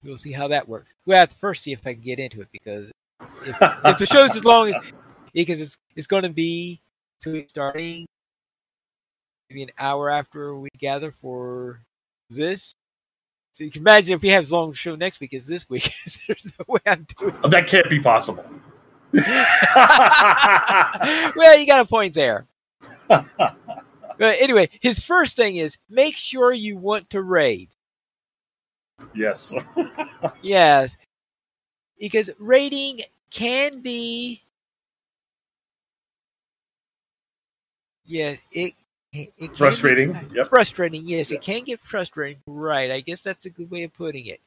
We'll see how that works. Well, I have to first see if I can get into it because if, if the show's as long as because it's it's going to be so starting maybe an hour after we gather for this. So you can imagine if we have as long a show next week as this week. There's no way I'm doing. That can't be possible. well, you got a point there. but anyway, his first thing is make sure you want to raid. Yes. yes. Because raiding can be yeah, it it frustrating. Yep. Frustrating, yes. It can get frustrating. Right. I guess that's a good way of putting it.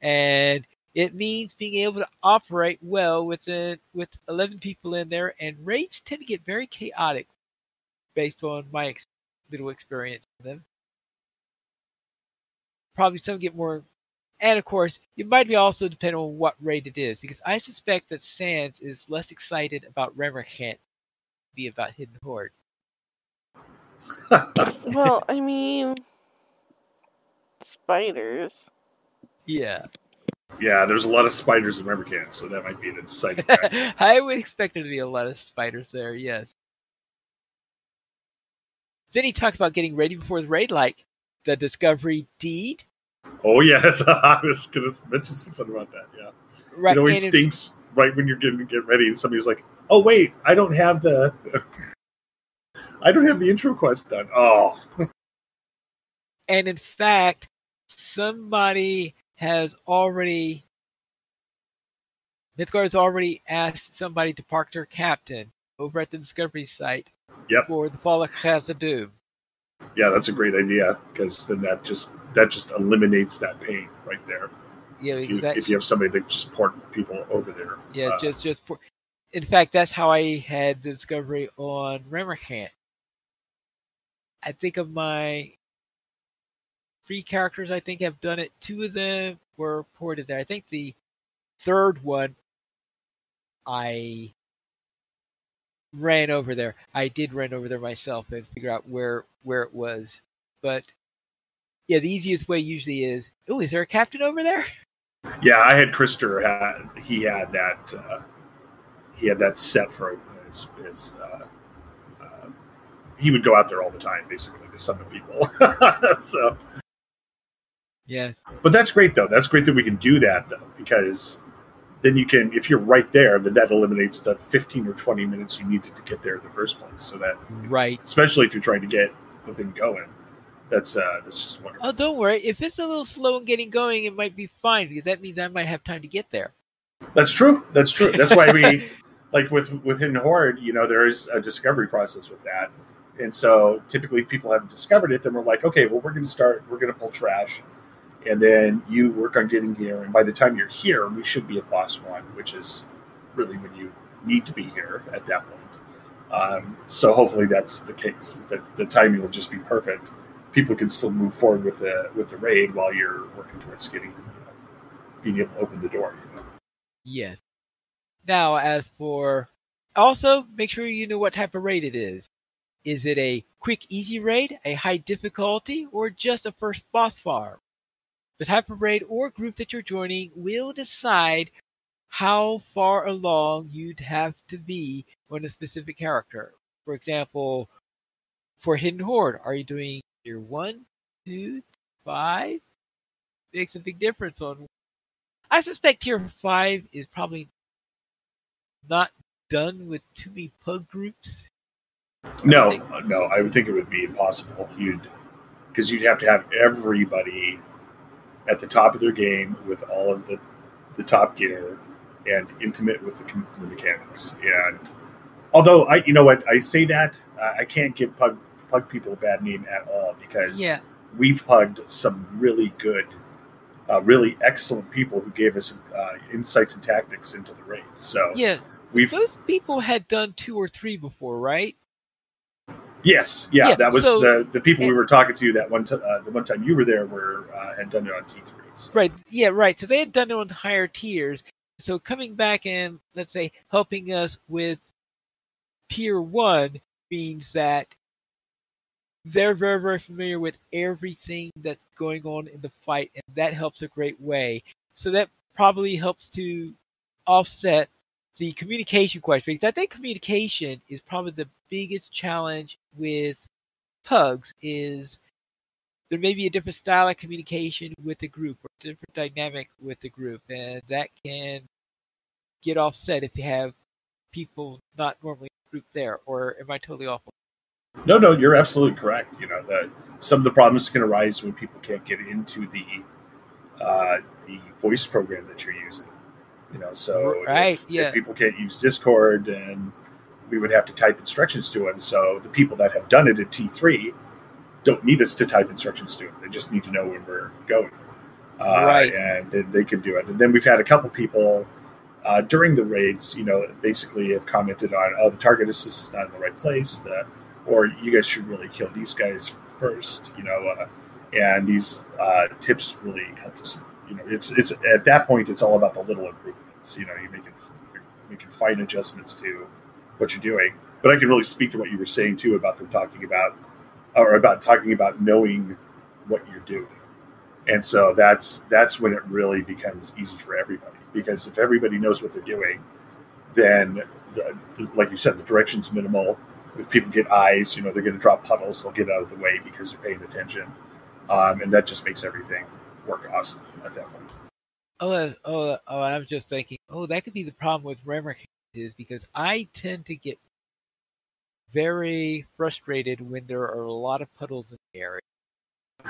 And it means being able to operate well with a, with 11 people in there. And raids tend to get very chaotic based on my ex- little experience in them. Probably some get more. And of course, it might be also depend on what raid it is, because I suspect that Sans is less excited about Remmorchant be about Hidden Horde well, I mean, spiders. Yeah. Yeah, there's a lot of spiders in Remmorchant, so that might be the deciding factor. I would expect there to be a lot of spiders there, yes. Then he talks about getting ready before the raid, like the discovery deed. Oh, yes. I was going to mention something about that, yeah. Right. It always stinks right when you're getting get ready, and somebody's like, oh, wait, I don't have the. I don't have the intro quest done. Oh. and in fact, somebody has already Mythgard's already asked somebody to park their captain over at the Discovery site yep. for the Fall of Khazad-dûm. Yeah, that's a great idea because then that just that just eliminates that pain right there. Yeah, if you, if you have somebody that just port people over there. Yeah, uh, just just for, in fact, that's how I had the discovery on Remmorchant. I think of my three characters, I think have done it. Two of them were ported there. I think the third one, I ran over there. I did run over there myself and figure out where where it was. But yeah, the easiest way usually is, oh, is there a captain over there? Yeah, I had Krister. He had that. Uh, he had that set for his. his uh, uh, he would go out there all the time, basically, to summon people. so. Yes. But that's great, though. That's great that we can do that, though, because then you can, if you're right there, then that eliminates the 15 or 20 minutes you needed to get there in the first place. So that, right, especially if you're trying to get the thing going, that's uh, that's just wonderful. Oh, don't worry. If it's a little slow in getting going, it might be fine because that means I might have time to get there. That's true. That's true. That's why we, like with with Hidden Horde, you know, there is a discovery process with that, and so typically if people haven't discovered it, then we're like, okay, well, we're going to start. We're going to pull trash and then you work on getting here. And by the time you're here, we should be at boss one, which is really when you need to be here at that point. Um, so hopefully that's the case. Is that the timing will just be perfect. People can still move forward with the with the raid while you're working towards getting being able to open the door. You know? Yes. Now, as for also make sure you know what type of raid it is. Is it a quick, easy raid, a high difficulty, or just a first boss farm? The type of raid or group that you're joining will decide how far along you'd have to be on a specific character. For example, for Hidden Horde, are you doing tier one, two, five? Makes a big difference on. I suspect tier five is probably not done with too many pug groups. No, I no, I would think it would be impossible. You'd because you'd have to have everybody at the top of their game with all of the, the top gear and intimate with the, the mechanics. And although I, you know what, I say that uh, I can't give pug pug people a bad name at all because yeah. we've pugged some really good, uh, really excellent people who gave us uh, insights and tactics into the raid. So yeah, we've those people had done two or three before, right? Yes, yeah, Yeah, that was so- the the people we were talking to that one t- uh, the one time you were there were uh, had done it on T three. So. Right. Yeah, right. So they had done it on higher tiers. So coming back and let's say helping us with tier one means that they're very, very familiar with everything that's going on in the fight, and that helps a great way. So that probably helps to offset the communication question because I think communication is probably the biggest challenge with pugs is there may be a different style of communication with the group or a different dynamic with the group, and that can get offset if you have people not normally group there. Or am I totally off? No, no, you're absolutely correct. You know, that some of the problems can arise when people can't get into the uh, the voice program that you're using. You know, so Right, if, yeah. if people can't use Discord, and we would have to type instructions to them. So the people that have done it at T3 don't need us to type instructions to them. They just need to know when we're going. Uh, Right. And then they can do it. And then we've had a couple people uh, during the raids, you know, basically have commented on, oh, the target assist is not in the right place, the, or you guys should really kill these guys first, you know. Uh, and these uh, tips really helped us. You know, it's it's at that point, it's all about the little improvements. You know, you make it making fine adjustments to what you're doing. But I can really speak to what you were saying too about them talking about, or about talking about knowing what you're doing. And so that's that's when it really becomes easy for everybody because if everybody knows what they're doing, then the, the, like you said, the direction's minimal. If people get eyes, you know they're going to drop puddles. They'll get out of the way because they're paying attention, um, and that just makes everything work awesome at that point. Oh, uh, oh, oh! I'm just thinking. Oh, that could be the problem with Remrick is because I tend to get very frustrated when there are a lot of puddles in the area.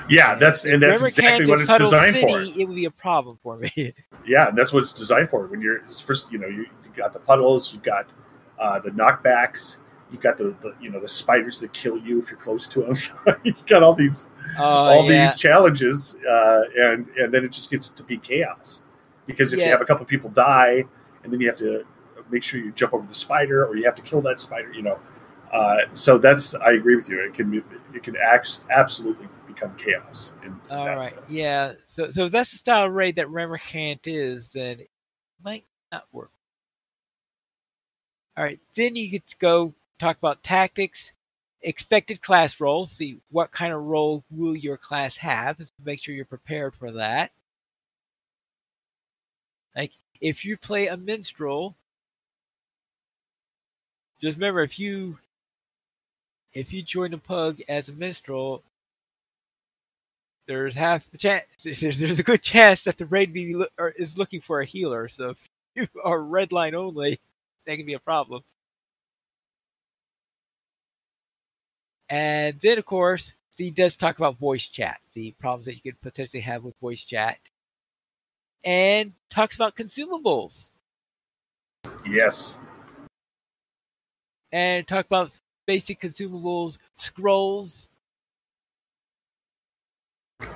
Yeah, that's and that's exactly what it's Puddle designed City, for. It would be a problem for me. Yeah, and that's what it's designed for. When you're first, you know, you, you got the puddles, you've got uh, the knockbacks, you've got the, the you know the spiders that kill you if you're close to them. So you've got all these Oh, all yeah. these challenges, uh, and and then it just gets to be chaos because if Yeah. you have a couple people die, and then you have to make sure you jump over the spider or you have to kill that spider. You know, uh, so that's I agree with you. It can be, it can act, absolutely become chaos. In, in All right, uh, yeah. So, so if that's the style of raid that Rembrandt is, then it might not work. All right, then you get to go talk about tactics, expected class roles. See what kind of role will your class have. So make sure you're prepared for that. Like if you play a minstrel, just remember if you if you join a pug as a minstrel, there's half a chance. There's, there's a good chance that the raid be is looking for a healer. So if you are red line only, that can be a problem. And then, of course, he does talk about voice chat, the problems that you could potentially have with voice chat, and talks about consumables yes, and talk about basic consumables, scrolls,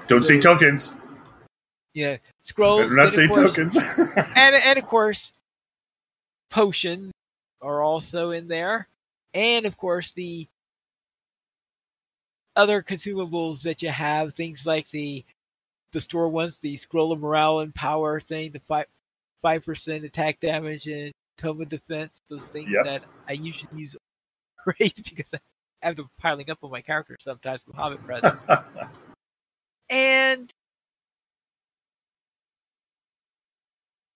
don't say tokens. yeah, scrolls. Better not say course- tokens. and and of course, potions are also in there, and of course the other consumables that you have, things like the the store ones, the scroll of morale and power thing, the five five percent attack damage and tome of defense, those things Yep. that I usually use raids because I have them piling up on my character sometimes from Hobbit present. And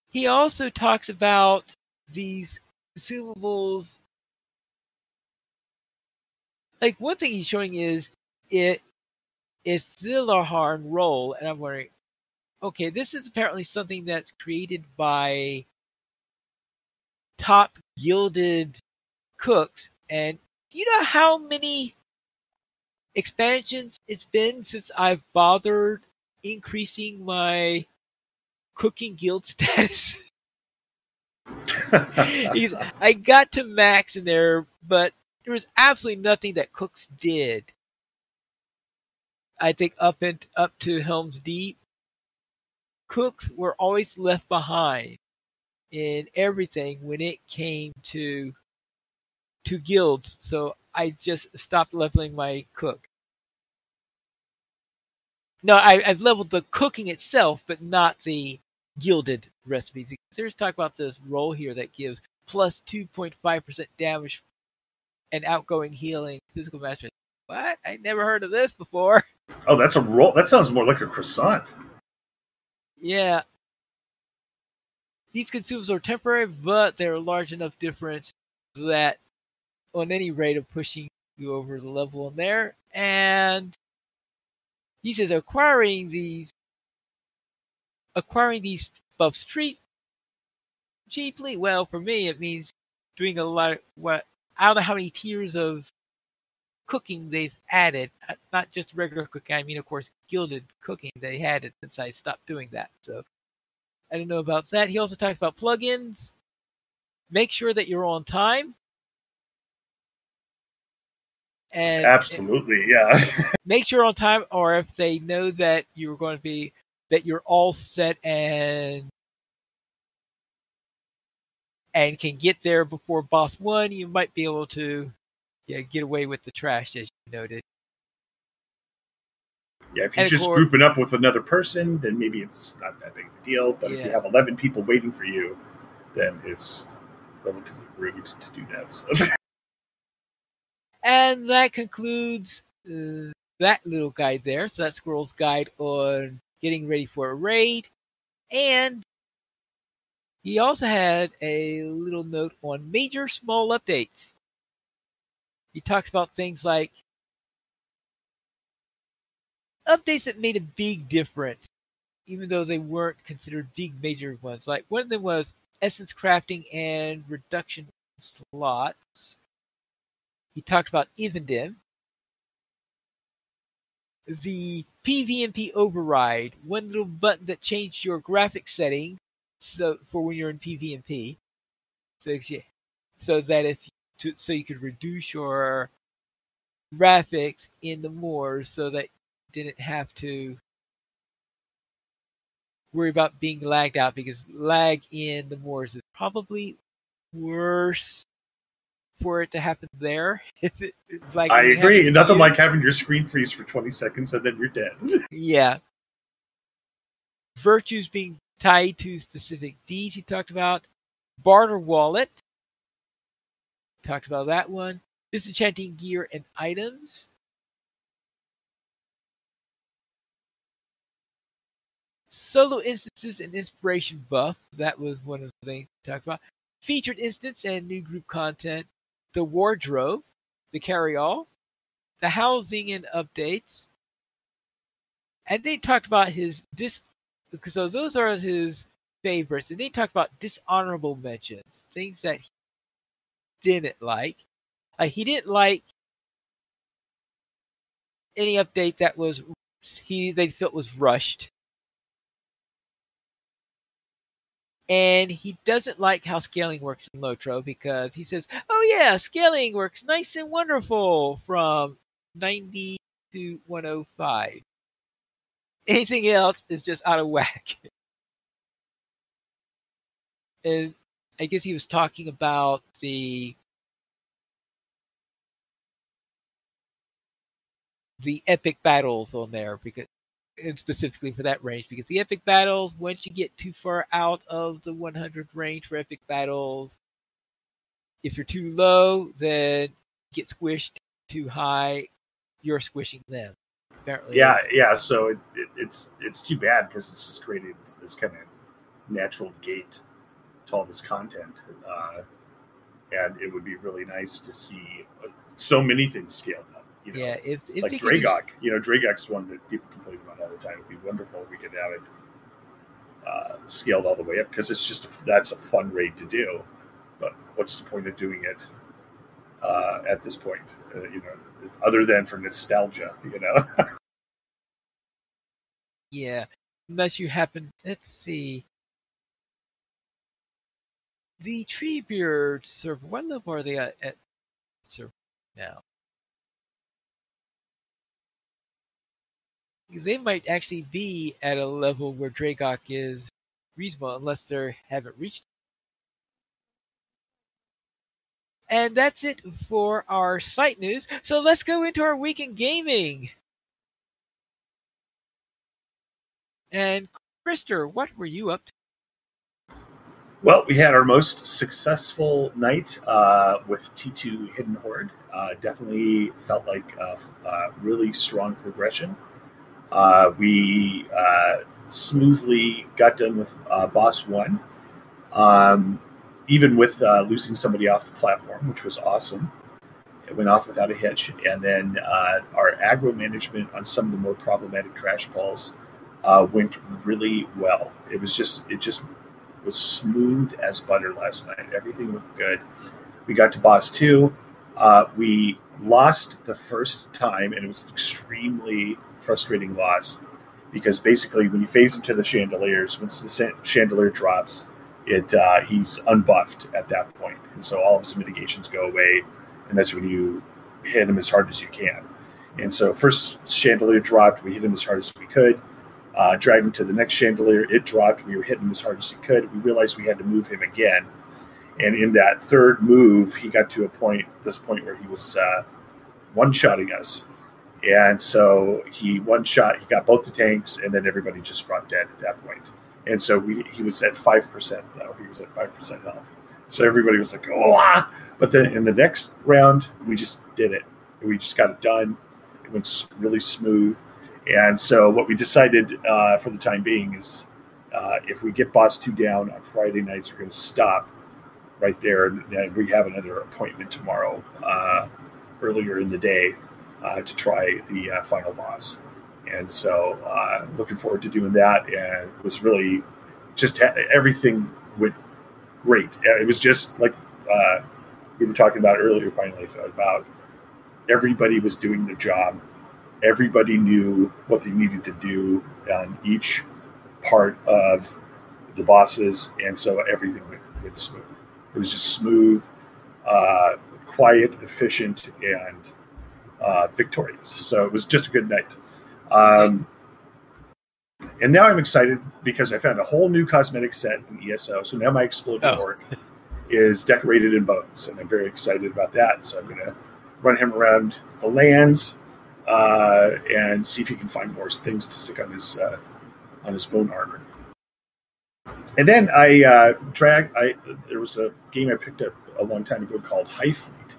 he also talks about these consumables. Like one thing he's showing is it it's Zillarharn roll, and I'm wondering, okay, this is apparently something that's created by top gilded cooks, and you know how many expansions it's been since I've bothered increasing my cooking guild status. I got to max in there, but there was absolutely nothing that cooks did. I think up and up to Helm's Deep, cooks were always left behind in everything when it came to to guilds. So I just stopped leveling my cook. No, I, I've leveled the cooking itself, but not the gilded recipes. There's talk about this roll here that gives plus 2.5% damage and outgoing healing physical mastery. What? I never heard of this before. oh, that's a roll. That sounds more like a croissant. Yeah. These consumables are temporary, but they're a large enough difference that on any rate of pushing you over the level in there. And he says acquiring these acquiring these buffs treat cheaply. Well, for me, it means doing a lot. Of, what I don't know how many tiers of cooking they've added. uh, Not just regular cooking. I mean, of course, gilded cooking. They had it since I stopped doing that. So I don't know about that. He also talks about plugins. Make sure that you're on time. And Absolutely, yeah. make sure on time or if they know that you're going to be that you're all set and and can get there before boss one you might be able to yeah get away with the trash as you noted Yeah, if you're And just course- grouping up with another person, then maybe it's not that big of a deal. But if you have 11 people waiting for you, then it's relatively rude to do that. So. and that concludes uh, that little guide there so that squirrel's guide on getting ready for a raid and he also had a little note on major small updates he talks about things like updates that made a big difference even though they weren't considered big major ones. Like one of them was essence crafting and reduction slots. He talked about Evendim, the PVMP override, one little button that changed your graphic setting so for when you're in PVMP, so so that if to, so you could reduce your graphics in the moors so that you didn't have to worry about being lagged out because lag in the moors is probably worse for it to happen there. If it, like I agree. Nothing like having your screen freeze for 20 seconds and then you're dead. Yeah. Virtues being tied to specific deeds he talked about. Barter wallet. Talked about that one. Disenchanting gear and items. Solo instances and inspiration buff. That was one of the things he talked about. Featured instance and new group content. The wardrobe. The carry all. The housing and updates and they talked about his dis so those are his favorites and they talked about dishonorable mentions things that didn't like uh, he didn't like any update that was he they felt was rushed and he doesn't like how scaling works in Lotro because he says, "Oh yeah, scaling works nice and wonderful from 90 to 105." anything else is just out of whack. And I guess he was talking about the the epic battles on there because and specifically for that range because the epic battles once you get too far out of the 100 range for epic battles if you're too low then get squished too high you're squishing them apparently yeah, yeah. So it, it, it's it's too bad because it's just created this kind of natural gate to all this content, uh, and it would be really nice to see uh, so many things scaled up. You know, yeah if, if like they could do s- Draigoch. You know, Draigoch's one that people complain about all the time. It'd be wonderful if we could have it uh, scaled all the way up because it's just a, that's a fun raid to do. But what's the point of doing it uh, at this point? Uh, you know, other than for nostalgia. You know. Yeah, unless you happen. Let's see. The Treebeard server. What level are they at, at server now? They might actually be at a level where Draigoch is reasonable, unless they haven't reached. And that's it for our site news. So let's go into our weekend gaming. And Krister, what were you up to? Well, we had our most successful night uh, with T2 Hidden Horde. Uh, definitely felt like a, a really strong progression. Uh, we uh, smoothly got done with uh, Boss 1, um, even with uh, losing somebody off the platform, which was awesome. It went off without a hitch. And then our aggro management on some of the more problematic trash balls went really well. It was just, it just was smooth as butter last night. Everything looked good. We got to boss two. Uh, we lost the first time, and it was an extremely frustrating loss because basically, when you phase into the chandeliers, once the chandelier drops, it uh, he's unbuffed at that point, and so all of his mitigations go away, and that's when you hit him as hard as you can. And so, first chandelier dropped, we hit him as hard as we could uh, dragged him to the next chandelier. It dropped. We were hitting him as hard as he could. We realized we had to move him again. And in that third move, he got to a point, this point where he was uh, one shotting us. And so he one shot, he got both the tanks, and then everybody just dropped dead at that point. And so we, he was at 5%, though. He was at 5% health. So everybody was like, oh, ah! But then in the next round, we just did it. We just got it done. It went really smooth. And so what we decided uh, for the time being is uh, if we get boss two down on Friday nights, we're going to stop right there. And we have another appointment tomorrow uh, earlier in the day uh, to try the uh, final boss. And so uh, looking forward to doing that. And it was really just ha- everything went great. It was just like we were talking about earlier, finally, about everybody was doing their job everybody knew what they needed to do on each part of the bosses, and so everything went, went smooth. It was just smooth, uh, quiet, efficient, and uh, victorious. So it was just a good night. Um, and now I'm excited because I found a whole new cosmetic set in ESO. So now my exploding Oh. orc is decorated in bones, and I'm very excited about that. So I'm going to run him around the lands uh, and see if he can find more things to stick on his uh, on his bone armor. And then I uh, drag. I there was a game I picked up a long time ago called High Fleet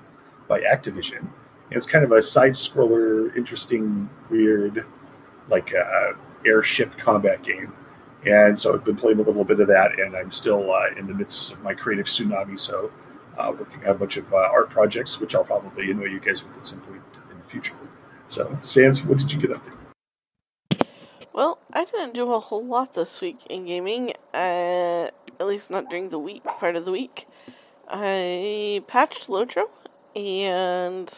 by Activision. And It's kind of a side scroller, interesting, weird, like uh, airship combat game. And so I've been playing a little bit of that, and I'm still uh, in the midst of my creative tsunami. So uh, working on a bunch of uh, art projects, which I'll probably annoy you guys with at some point in the future. So, Sans, what did you get up to? Well, I didn't do a whole lot this week in gaming, uh, at least not during the week, part of the week. I patched Lotro, and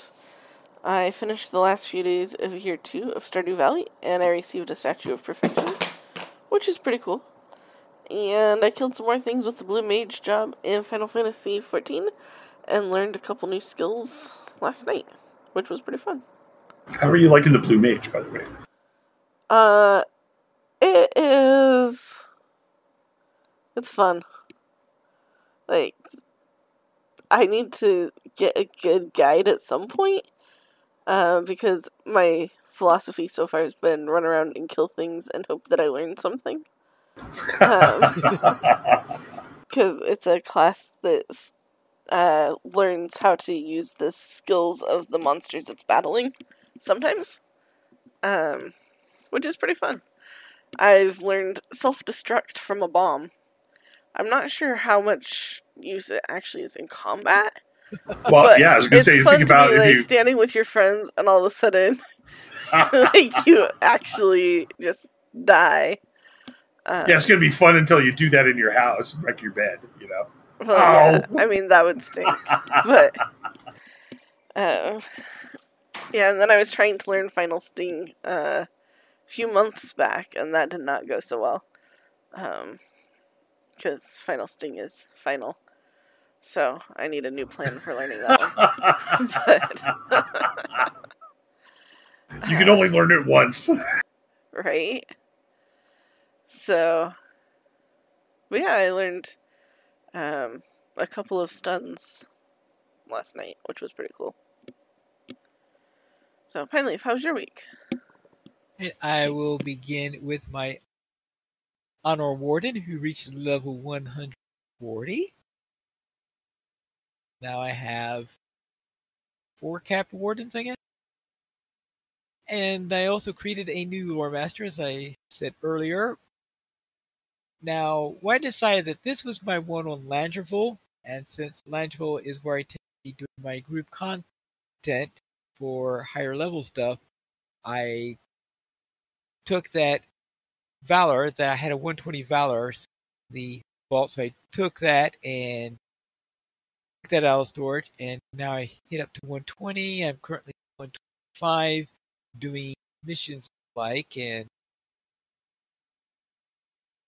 I finished the last few days of year two of Stardew Valley, and I received a Statue of Perfection, which is pretty cool. And I killed some more things with the Blue Mage job in Final Fantasy XIV, and learned a couple new skills last night, which was pretty fun. How are you liking the Blue Mage, by the way? Uh, it is. It's fun. Like, I need to get a good guide at some point, uh, because my philosophy so far has been run around and kill things and hope that I learn something. Because um, it's a class that uh, learns how to use the skills of the monsters it's battling sometimes, um, which is pretty fun. I've learned self destruct from a bomb. I'm not sure how much use it actually is in combat. Well, yeah, I was gonna say, fun think about to be, like you... standing with your friends and all of a sudden, like you actually just die. Um, yeah, it's gonna be fun until you do that in your house, wreck your bed. You know. Well, yeah, I mean that would stink, but. Uh, yeah, and then I was trying to learn Final Sting uh, a few months back, and that did not go so well. Because um, Final Sting is final. So I need a new plan for learning that one. but. you can only learn it once. right? So. But yeah, I learned um, a couple of stuns last night, which was pretty cool. So, Pineleaf, how's your week? And I will begin with my honor warden, who reached level 140. Now I have four cap wardens, I guess. And I also created a new lore master, as I said earlier. Now, I decided that this was my one on Landroval, and since Landroval is where I tend to be doing my group content, for higher level stuff, I took that Valor that I had a 120 Valor, the vault, so I took that and took that out of storage, and now I hit up to 120. I'm currently 125 doing missions like and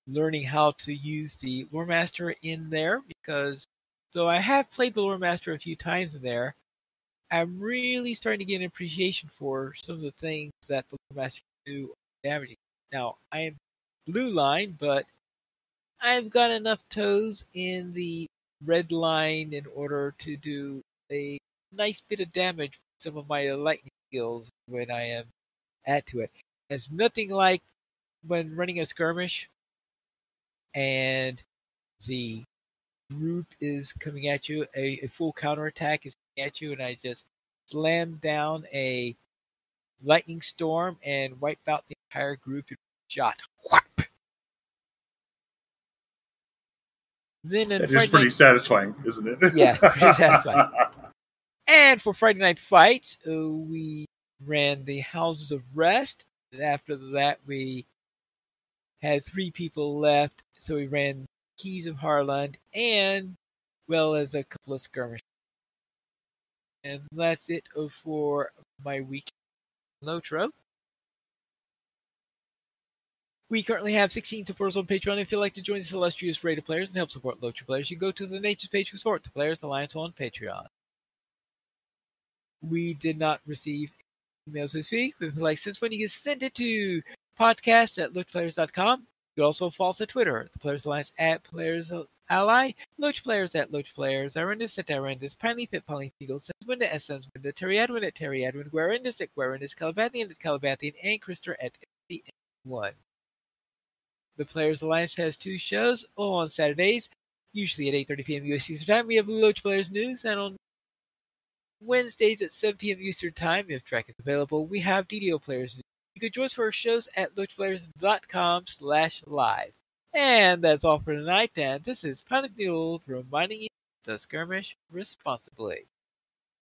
learning how to use the lore master in there because though I have played the lore master a few times in there, I'm really starting to get an appreciation for some of the things that the Master can do damaging. Now, I am blue line, but I've got enough toes in the red line in order to do a nice bit of damage with some of my lightning skills when I am add to it. It's nothing like when running a skirmish and the group is coming at you, a, a full counterattack is at you, and I just slam down a lightning storm and wipe out the entire group in shot. Whap! Then that is pretty night, satisfying, isn't it? yeah, pretty satisfying. And for Friday Night Fights, uh, we ran the Houses of Rest. And after that, we had three people left, so we ran Keys of Harland and well as a couple of skirmishes. And that's it for my week Lotro. We currently have 16 supporters on Patreon. If you'd like to join this illustrious rated players and help support Lotro players, you can go to the Nature's page support the Players Alliance on Patreon. We did not receive emails this week. We'd like since when you can send it to podcast at lotroplayers.com. You can also follow us on Twitter, the Players Alliance at Players Ally, Lotro Players at Lotro Players, Arendis at Arendis, Pineleaf at Pineleaf Eagles, Senswin at Senswin, Terryadwin at Terryadwin, Guarendis at Guarendis, Calabathian at Calabathian, and Krister at the one. The Players Alliance has two shows all on Saturdays, usually at 8.30 p.m. US Eastern Time. We have Lotro Players News, and on Wednesdays at 7 p.m. Eastern Time, if track is available, we have DDO Players News. You can join us for our shows at lotroplayers.com slash live. And that's all for tonight, and this is Panic Mules reminding you to skirmish responsibly.